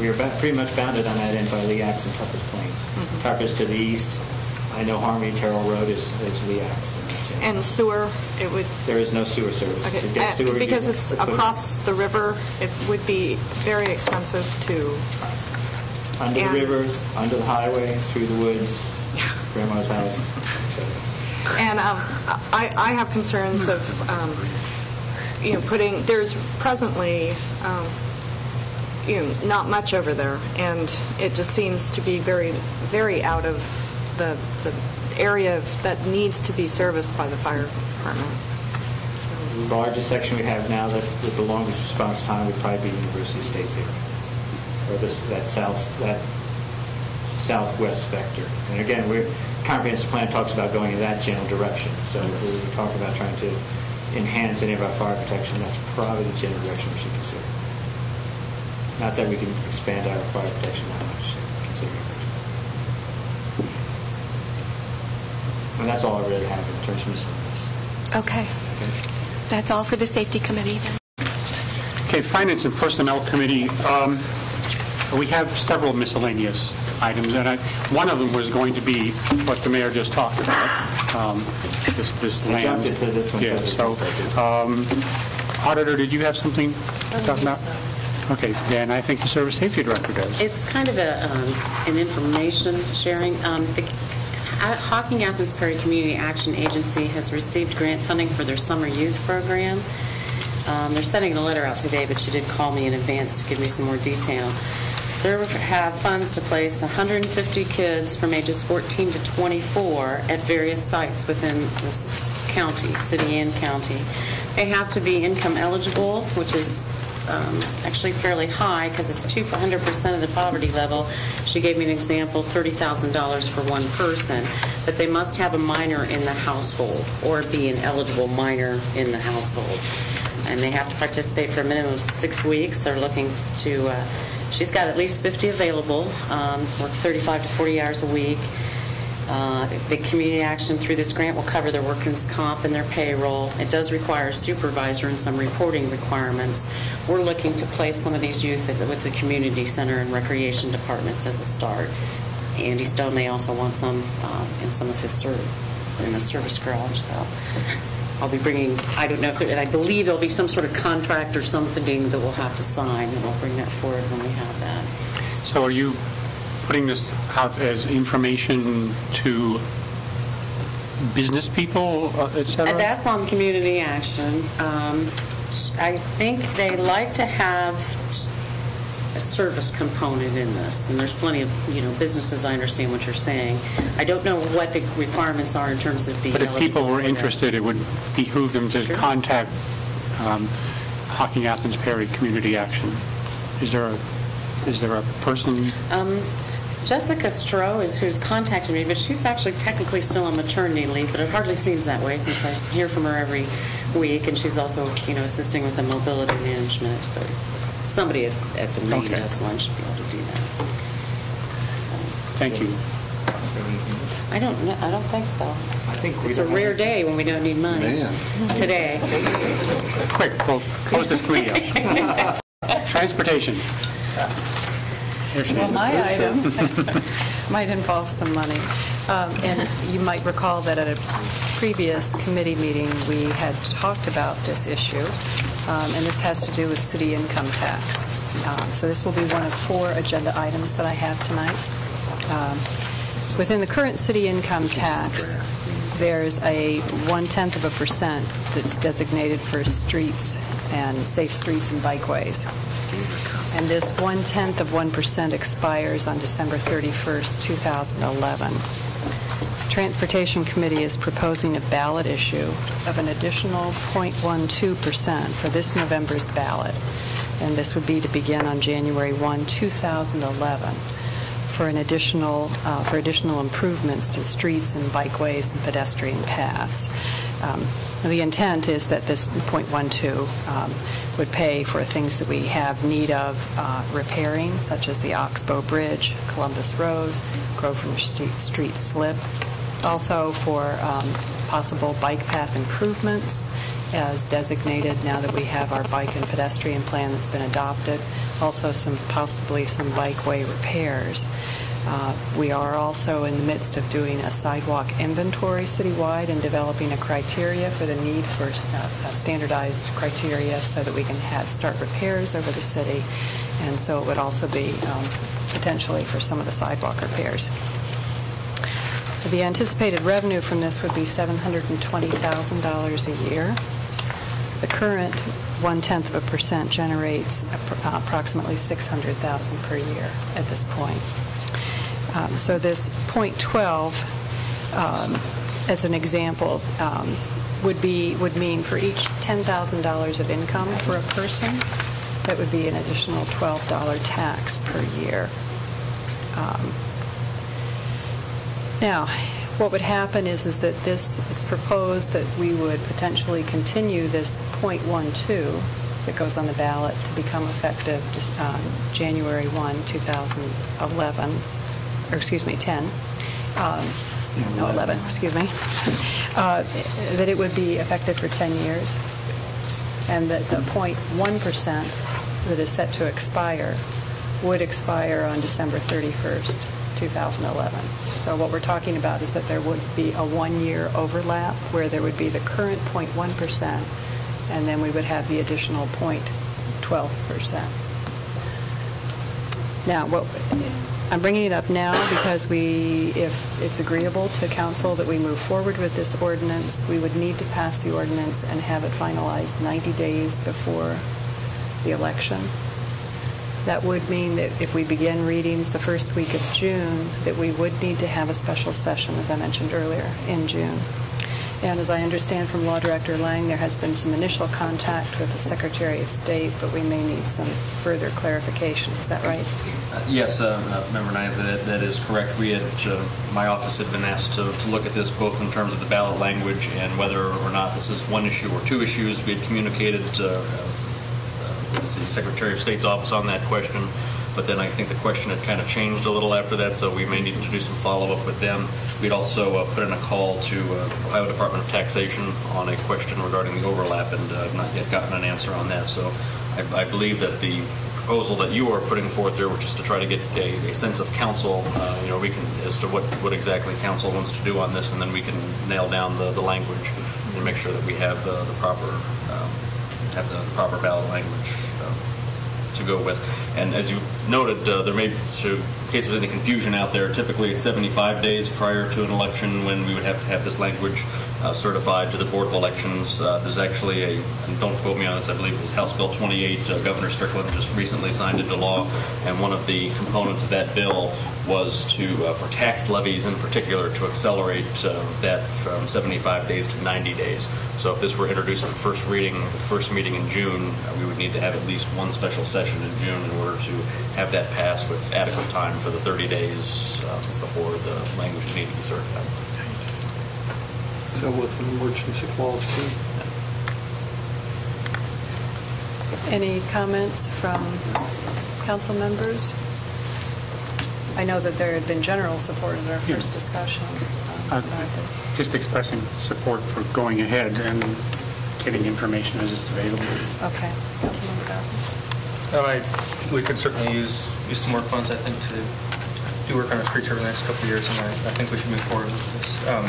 We are ba- pretty much bounded on that end by LEAX and Tupper's Plain. Mm-hmm. Tupper's to the east. I know Harmony Terrell Road is is LEAX. And sewer, it would, There is no sewer service. okay, To get uh, sewer, you because it's across the river, it would be very expensive to, Under the and- rivers, under the highway, through the woods, grandma's house, and um, I I have concerns of, um, you know, putting, there's presently, um, you know, not much over there, and it just seems to be very, very out of the the area of- that needs to be serviced by the fire department. The largest section we have now that with the longest response time would probably be University Estates area, or this, that south, that southwest vector. And again, we're, comprehensive plan talks about going in that general direction. So if we talk about trying to enhance any of our fire protection, that's probably the general direction we should consider. Not that we can expand our fire protection that much, considering. And that's all I really have in terms of miscellaneous. Okay. That's all for the Safety Committee then. Okay, Finance and Personnel Committee, um, we have several miscellaneous items, and I- one of them was going to be what the mayor just talked about, um, this this I land. jumped into this one Yeah, so, um, Auditor, did you have something to talk about? Okay, then I think the Service Safety Director does. It's kind of a, um, an information sharing. Um, The A- Hocking Athens Perry Community Action Agency has received grant funding for their summer youth program. Um, They're sending the letter out today, but she did call me in advance to give me some more detail. They have funds to place 150 kids from ages 14 to 24 at various sites within the county, city and county. They have to be income eligible, which is um, actually fairly high because it's 200% of the poverty level. She gave me an example, $30,000 for one person, but they must have a minor in the household or be an eligible minor in the household. And they have to participate for a minimum of six weeks. They're looking to, uh, she's got at least 50 available, um, work 35 to 40 hours a week. Uh, The community action through this grant will cover their workers' comp and their payroll. It does require a supervisor and some reporting requirements. We're looking to place some of these youth with the community center and recreation departments as a start. Andy Stone may also want some um, in some of his ser- in the service garage, so I'll be bringing, I don't know if, there- I believe there'll be some sort of contract or something that we'll have to sign, and I'll bring that forward when we have that. So are you putting this out as information to business people, uh, et cetera? That's on community action. Um, I think they like to have a service component in this, and there's plenty of, you know, businesses, I understand what you're saying. I don't know what the requirements are in terms of being But if eligible people were for that. interested, it would behoove them to Sure. contact um, Hocking Athens Perry Community Action. Is there a, is there a person? Um, Jessica Stroh is who's contacted me, but she's actually technically still on maternity leave, but it hardly seems that way since I hear from her every week, and she's also, you know, assisting with the mobility management, but somebody at at the main Okay. desk one should be able to do that. Thank you. I don't, kn- I don't think so. I think we It's a don't have rare anything. day when we don't need money. Man. Today. Quick, we'll close this committee up. [LAUGHS] Transportation. There she Well, is. my item [LAUGHS] [LAUGHS] might involve some money. Um, And you might recall that at a previous committee meeting, we had talked about this issue, um, and this has to do with city income tax. Um, So this will be one of four agenda items that I have tonight. Um, Within the current city income tax, there's a one-tenth of a percent that's designated for streets and safe streets and bikeways. And this one-tenth of 1% expires on December 31st, 2011. Transportation Committee is proposing a ballot issue of an additional .12% for this November's ballot, and this would be to begin on January 1, 2011. for an additional, uh, for additional improvements to streets and bikeways and pedestrian paths. Um, The intent is that this .12 um, would pay for things that we have need of uh, repairing, such as the Oxbow Bridge, Columbus Road, Street Street slip, also for um, possible bike path improvements as designated now that we have our bike and pedestrian plan that's been adopted, also some, possibly some bikeway repairs. Uh, We are also in the midst of doing a sidewalk inventory citywide and developing a criteria for the need for uh, standardized criteria so that we can have, start repairs over the city. And so it would also be um, potentially for some of the sidewalk repairs. The anticipated revenue from this would be $720,000 a year. The current one-tenth of a percent generates approximately 600,000 per year at this point. Um, So this .12, um, as an example, um, would be, would mean for each $10,000 of income for a person, that would be an additional $12 tax per year. Now, what would happen is, is that this, it's proposed that we would potentially continue this .12 that goes on the ballot to become effective just, um, January 1, 2011, or excuse me, 10, um, no, 11, excuse me, [LAUGHS] uh, that it would be effective for 10 years, and that the .1% that is set to expire would expire on December 31st, 2011. So what we're talking about is that there would be a one-year overlap where there would be the current .1%, and then we would have the additional .12%. Now, what, I'm bringing it up now because we, if it's agreeable to council that we move forward with this ordinance, we would need to pass the ordinance and have it finalized 90 days before the election. That would mean that if we begin readings the first week of June, that we would need to have a special session, as I mentioned earlier, in June. And as I understand from Law Director Lang, there has been some initial contact with the Secretary of State, but we may need some further clarification. Is that right? Uh, Yes, uh, uh, Member Nines, that that is correct. We had, uh, my office had been asked to to look at this both in terms of the ballot language and whether or not this is one issue or two issues. We had communicated uh, Secretary of State's office on that question, but then I think the question had kind of changed a little after that, so we may need to do some follow-up with them. We'd also uh, put in a call to uh, Ohio Department of Taxation on a question regarding the overlap and uh, not yet gotten an answer on that. So I I believe that the proposal that you are putting forth here, which is to try to get a a sense of council, uh, you know, we can, as to what what exactly council wants to do on this, and then we can nail down the the language and make sure that we have the the proper um, have the proper ballot language to go with. And as you noted, uh, there may, so in case there's any confusion out there, typically it's 75 days prior to an election when we would have to have this language uh, certified to the Board of Elections. Uh, There's actually a, and don't quote me on this, I believe it was House Bill 28, uh, Governor Strickland just recently signed into law, and one of the components of that bill was to, uh, for tax levies in particular, to accelerate uh, that from 75 days to 90 days. So if this were introduced for first reading, first meeting in June, we would need to have at least one special session in June order to have that passed with adequate time for the 30 days um, before the language would need to be certified. So with an emergency clause too? Any comments from council members? I know that there had been general support at our first discussion Uh, about this. Just expressing support for going ahead and getting information as it's available. Okay. Councilmember Bowser? No, I, we could certainly use, use some more funds, I think, to do work on our streets over the next couple of years, and I, I think we should move forward with this. Um,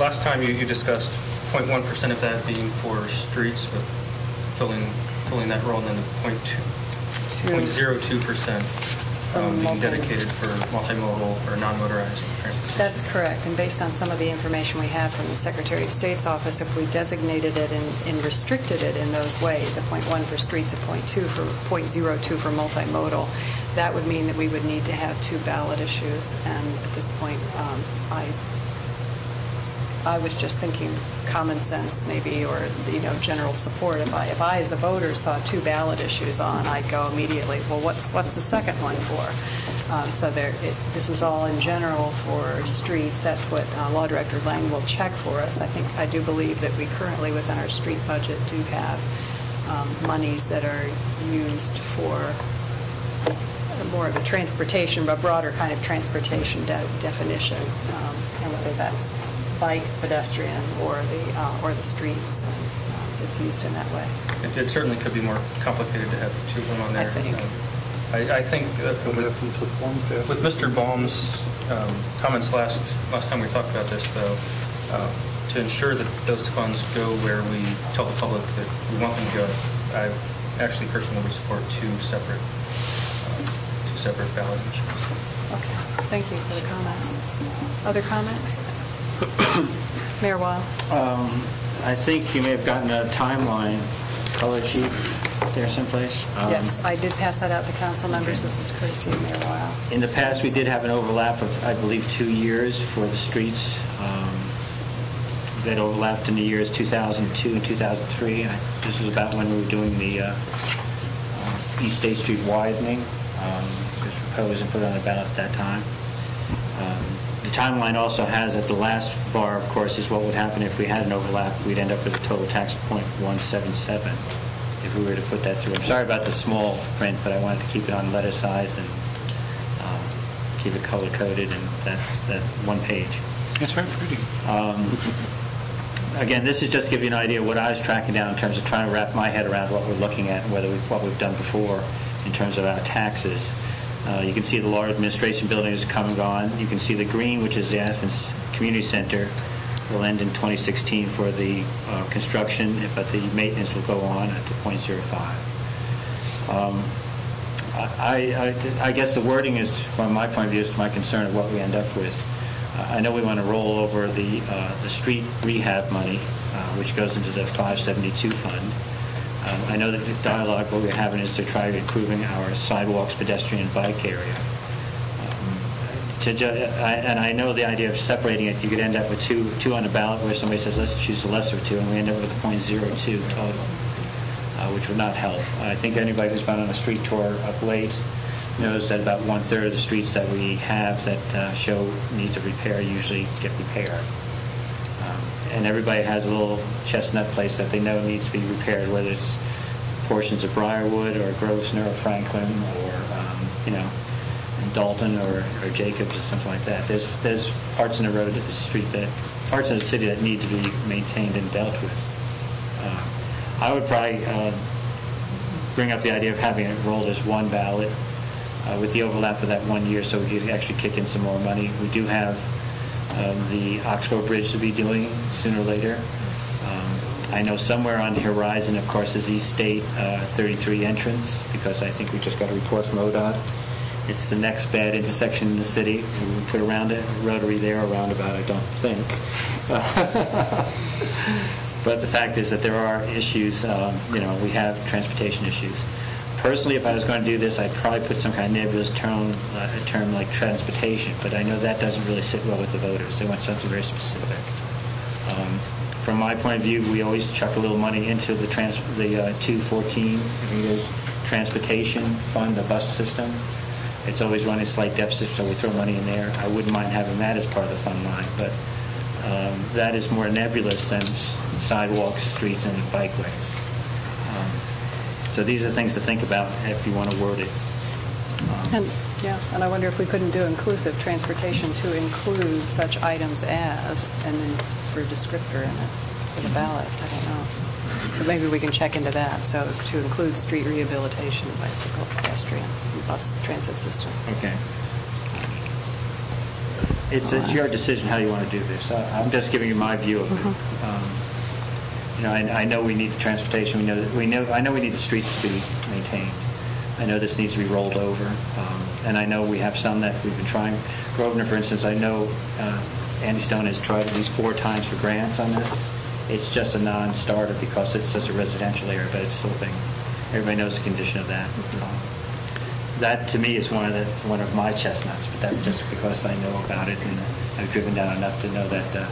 Last time you, you discussed 0.1% of that being for streets, but filling, filling that role, and then the 0.2, 0.02% um, being multi- dedicated for multimodal or non-motorized transportation. That's correct, and based on some of the information we have from the Secretary of State's office, if we designated it and and restricted it in those ways, the .1 for streets, the .2 for, .02 for multimodal, that would mean that we would need to have two ballot issues, and at this point, um, I I was just thinking common sense maybe, or, you know, general support. If I, if I as a voter saw two ballot issues on, I'd go immediately, well, what's, what's the second one for? Um, So there, it- this is all in general for streets. That's what uh, Law Director Lang will check for us. I think, I do believe that we currently, within our street budget, do have um, monies that are used for more of a transportation, but broader kind of transportation de- definition, um, and whether that's bike, pedestrian, or the, uh, or the streets, and, um, it's used in that way. It- It certainly could be more complicated to have two of them on there. I think. Um, I I think uh, with with Mr. Baum's um, comments last, last time we talked about this, though, uh, to ensure that those funds go where we tell the public that we want them to go, I actually personally would support two separate, um, two separate ballot initiatives. Okay, thank you for the comments. Other comments? Mayor Wiehl? Um, I think you may have gotten a timeline color sheet there someplace. Um, Yes, I did pass that out to council members. This is courtesy of Mayor Wiehl. In the past, we did have an overlap of, I believe, two years for the streets. Um, That overlapped in the years 2002 and 2003. I- This was about when we were doing the uh, uh, East State Street widening. Um, It was proposed and put on the ballot at that time. Um, timeline also has that the last bar, of course, is what would happen if we had an overlap. We'd end up with a total tax of .177 if we were to put that through. I'm sorry about the small print, but I wanted to keep it on letter size and um, keep it color-coded, and that's that one page. It's very pretty. Um, Again, this is just to give you an idea of what I was tracking down in terms of trying to wrap my head around what we're looking at and whether we, what we've done before in terms of our taxes. Uh, You can see the Law Administration Building has come and gone. You can see the green, which is the Athens Community Center, will end in 2016 for the uh, construction, but the maintenance will go on at the .05. Um, I, I, I guess the wording is, from my point of view, is to my concern of what we end up with. Uh, I know we want to roll over the, uh, the street rehab money, uh, which goes into the 572 fund. Um, I know that the dialogue what we're having is to try improving our sidewalks, pedestrian, bike area. Um, ju- I- And I know the idea of separating it, you could end up with two, two on the ballot where somebody says, let's choose the lesser two, and we end up with a .02 total uh, which would not help. I think anybody who's been on a street tour up late knows that about one-third of the streets that we have that uh, show needs of repair usually get repaired. And everybody has a little chestnut place that they know needs to be repaired, whether it's portions of Briarwood or Grosvenor or Franklin or, um, you know, Dalton or or Jacobs or something like that. There's, there's parts in the road, the street that, parts in the city that need to be maintained and dealt with. Uh, I would probably uh, bring up the idea of having it rolled as one ballot uh, with the overlap of that one year so we could actually kick in some more money. We do have um, the Oxbow Bridge to be doing sooner or later. Um, I know somewhere on the horizon, of course, is East State uh, 33 entrance because I think we just got a report from ODOT. It's the next bad intersection in the city. We put around a rotary there, a roundabout, I don't think. [LAUGHS] But the fact is that there are issues, um, you know, we have transportation issues. Personally, if I was going to do this, I'd probably put some kind of nebulous term, uh, term like transportation, but I know that doesn't really sit well with the voters. They want something very specific. Um, From my point of view, we always chuck a little money into the trans, the uh, 214, I think it is, transportation fund, the bus system. It's always running a slight deficit, so we throw money in there. I wouldn't mind having that as part of the fund line, but um, that is more nebulous than sidewalks, streets, and bikeways. Um, So these are things to think about if you want to word it. And, yeah, and I wonder if we couldn't do inclusive transportation to include such items as, and then for a descriptor in it, for the ballot, I don't know. But maybe we can check into that, so to include street rehabilitation, bicycle, pedestrian, and bus transit system. Okay. It's, it's your decision how you want to do this. I- I'm just giving you my view of it. Um, You know, I, I know we need the transportation, we know, that we know, I know we need the streets to be maintained. I know this needs to be rolled over, um, and I know we have some that we've been trying. Grosvenor, for instance, I know uh, Andy Stone has tried at least four times for grants on this. It's just a non-starter because it's such a residential area, but it's sloping. Everybody knows the condition of that. Um, That, to me, is one of the, one of my chestnuts, but that's just because I know about it and I've driven down enough to know that uh,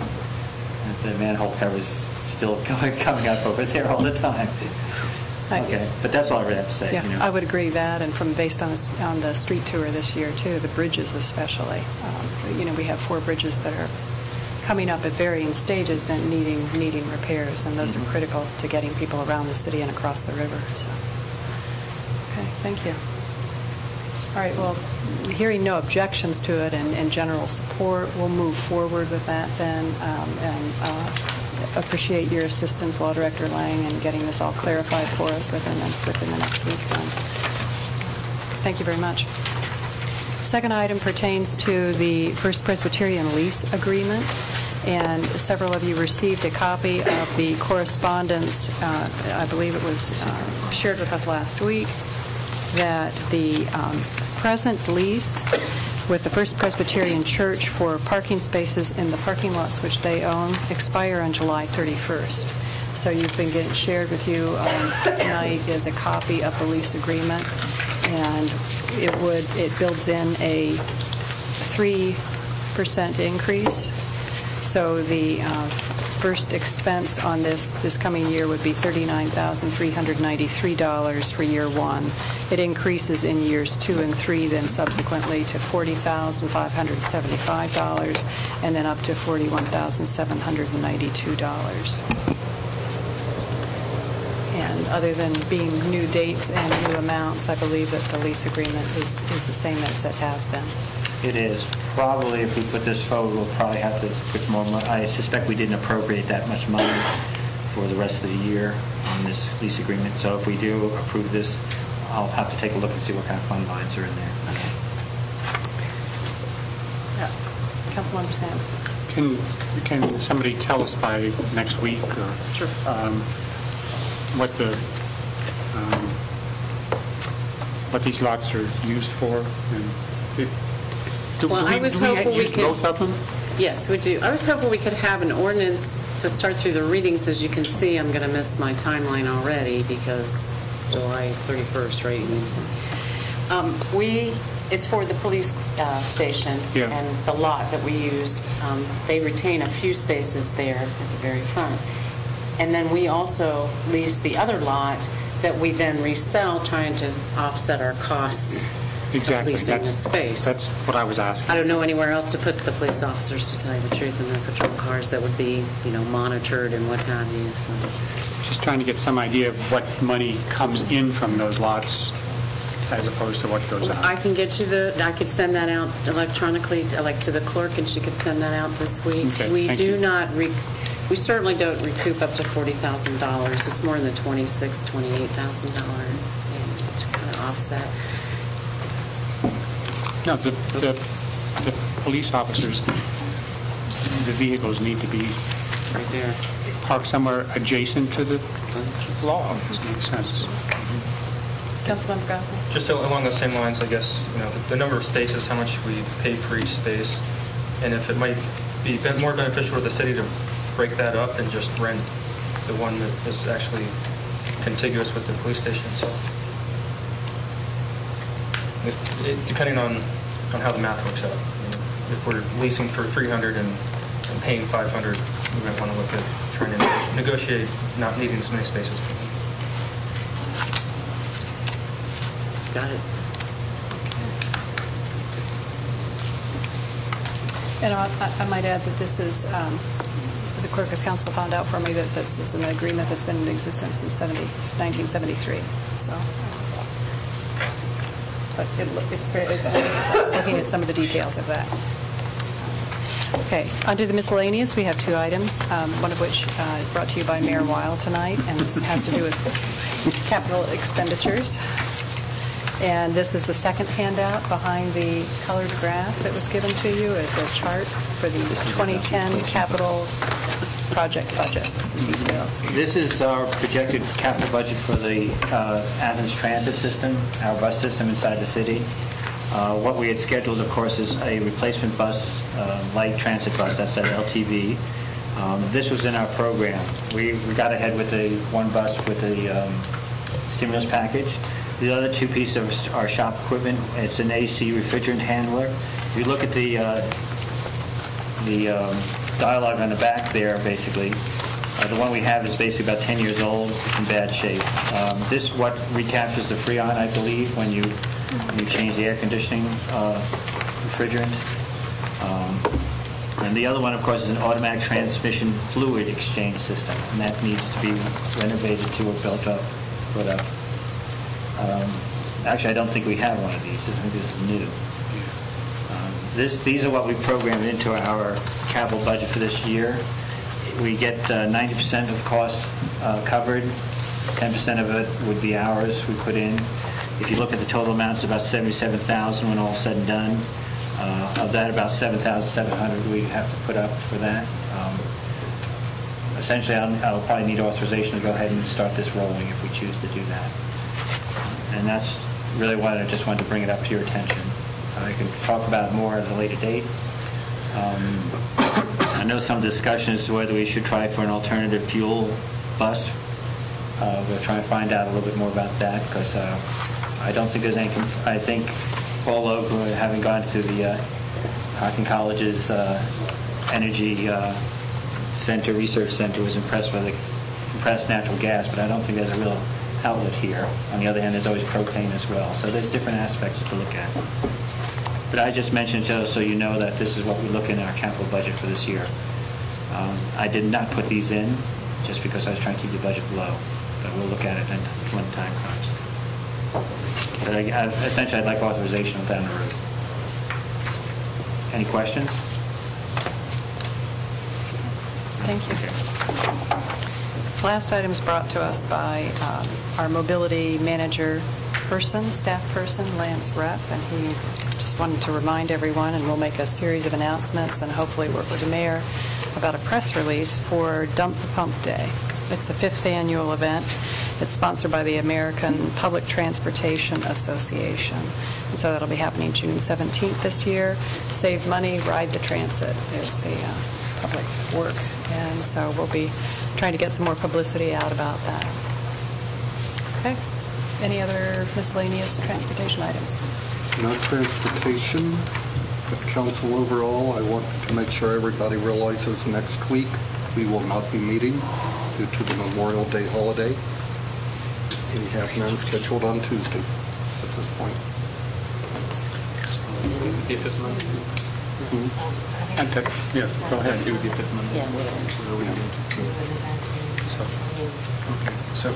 the manhole cover's still [LAUGHS] coming up over there all the time. I- Okay, but that's all I really have to say. you Yeah, know. I would agree that, and from, based on, on the street tour this year, too, the bridges especially. Um, You know, we have four bridges that are coming up at varying stages and needing, needing repairs, and those are critical to getting people around the city and across the river, so. Okay, thank you. All right, well, hearing no objections to it and, and general support, we'll move forward with that then, um, and uh, appreciate your assistance, Law Director Lang, in getting this all clarified for us within the, within the next week then. Thank you very much. Second item pertains to the First Presbyterian lease agreement, and several of you received a copy of the correspondence, uh, I believe it was uh, shared with us last week, that the um, present lease with the First Presbyterian Church for parking spaces in the parking lots which they own expire on July 31st. So you've been getting, shared with you um, tonight is a copy of the lease agreement, and it would, it builds in a 3% increase. So the uh, first expense on this, this coming year would be $39,393 for year one. It increases in years two and three, then subsequently to $40,575, and then up to $41,792. And other than being new dates and new amounts, I believe that the lease agreement is, is the same as it has been. It is. Probably if we put this forward, we'll probably have to put more money. I suspect we didn't appropriate that much money for the rest of the year on this lease agreement. So if we do approve this, I'll have to take a look and see what kind of fund lines are in there. Yeah, Councilmember Sands. Can, can somebody tell us by next week or? Sure. um, What the, um, what these lots are used for? and it- do- Well, do I was do hoping we could- Both of them? Yes, we do. I was hoping we could have an ordinance to start through the readings. As you can see, I'm going to miss my timeline already because July 31st, right? Um, We, it's for the police uh, station Yeah. and the lot that we use. Um, They retain a few spaces there at the very front. And then we also lease the other lot that we then resell, trying to offset our costs Exactly. leasing the That's- space. That's what I was asking. I don't know anywhere else to put the police officers, to tell you the truth, in their patrol cars that would be, you know, monitored and what have you, so. Just trying to get some idea of what money comes in from those lots as opposed to what goes out. I can get you the, I could send that out electronically, to- like to the clerk, and she could send that out this week. Okay, We thank do you. not, rec- we certainly don't recoup up to $40,000. It's more in the $26,000, $28,000 to kind of offset. No, the, the, the police officers, the vehicles need to be Right there. parked somewhere adjacent to the law. Does make sense. Councilmember Grassley. Just along the same lines, I guess, you know, the- the number of spaces, how much we pay for each space, and if it might be ben- more beneficial for the city to break that up and just rent the one that is actually contiguous with the police station itself. If- it- Depending on, on how the math works out. If we're leasing for 300 and and paying 500, we might want to look at trying to negotiate not needing as many spaces. Got it. And I I might add that this is, um, the clerk of council found out for me that this is an agreement that's been in existence since 70 1973, so. But it it's it's worth looking at some of the details of that. Okay, under the miscellaneous, we have two items, um, one of which uh, is brought to you by Mayor Wiehl tonight, and this has to do with capital expenditures. And this is the second handout behind the colored graph that was given to you. It's a chart for the 2010 capital project budget some details. This is our projected capital budget for the uh, Athens Transit System, our bus system inside the city. Uh, What we had scheduled, of course, is a replacement bus, uh, light transit bus, that's an LTV. Um, This was in our program. We we got ahead with the one bus with the um, stimulus package. The other two pieces of our shop equipment, it's an AC refrigerant handler. If you look at the uh, the um, dialogue on the back there, basically. Uh, The one we have is basically about 10 years old, in bad shape. Um, This what recaptures the Freon, I believe, when you, when you change the air conditioning uh, refrigerant. Um, And the other one, of course, is an automatic transmission fluid exchange system, and that needs to be renovated to or built up, put up. Um, Actually, I don't think we have one of these. I think this is new. This, these are what we programmed into our capital budget for this year. We get uh, 90% of the cost uh, covered. 10% of it would be ours we put in. If you look at the total amount, it's about 77,000 when all said and done. Uh, Of that, about 7,700 we have to put up for that. Um, Essentially, I'll I'll probably need authorization to go ahead and start this rolling if we choose to do that. And that's really why I just wanted to bring it up to your attention. I can talk about it more at a later date. Um, I know some discussion as to whether we should try for an alternative fuel bus. Uh, We're trying to find out a little bit more about that, because I don't think there's any, I think Paul Logue, who having gone to the uh, Hocking College's uh, Energy uh, Center, Research Center, was impressed by the compressed natural gas, but I don't think there's a real outlet here. On the other hand, there's always propane as well, so there's different aspects to look at. But I just mentioned just so you know that this is what we look in our capital budget for this year. Um, I did not put these in just because I was trying to keep the budget low, but we'll look at it when time comes. But I- I- essentially, I'd like authorization down the road. Any questions? Thank you. Last item is brought to us by um, our mobility manager person, staff person, Lance Rep, and he wanted to remind everyone, and we'll make a series of announcements and hopefully work with the mayor about a press release for Dump the Pump Day. It's the fifth annual event. It's sponsored by the American Public Transportation Association. And so that'll be happening June 17th this year. Save money, ride the transit is the uh, public work. And so we'll be trying to get some more publicity out about that. Okay. Any other miscellaneous transportation items? No transportation, but council overall, I want to make sure everybody realizes next week, we will not be meeting due to the Memorial Day holiday. We have none scheduled on Tuesday at this point. The fifth Monday? And to- Yeah, go ahead, it would be fifth Monday. So,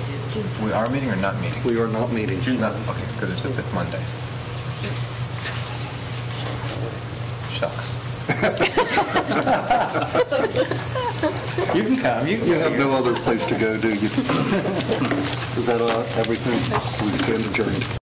we are meeting or not meeting? We are not meeting. Not, okay, because it's the fifth Monday. Shucks. [LAUGHS] You can come, you can You have no other place to go, do you? [LAUGHS] Is that uh, everything? We stand adjourned.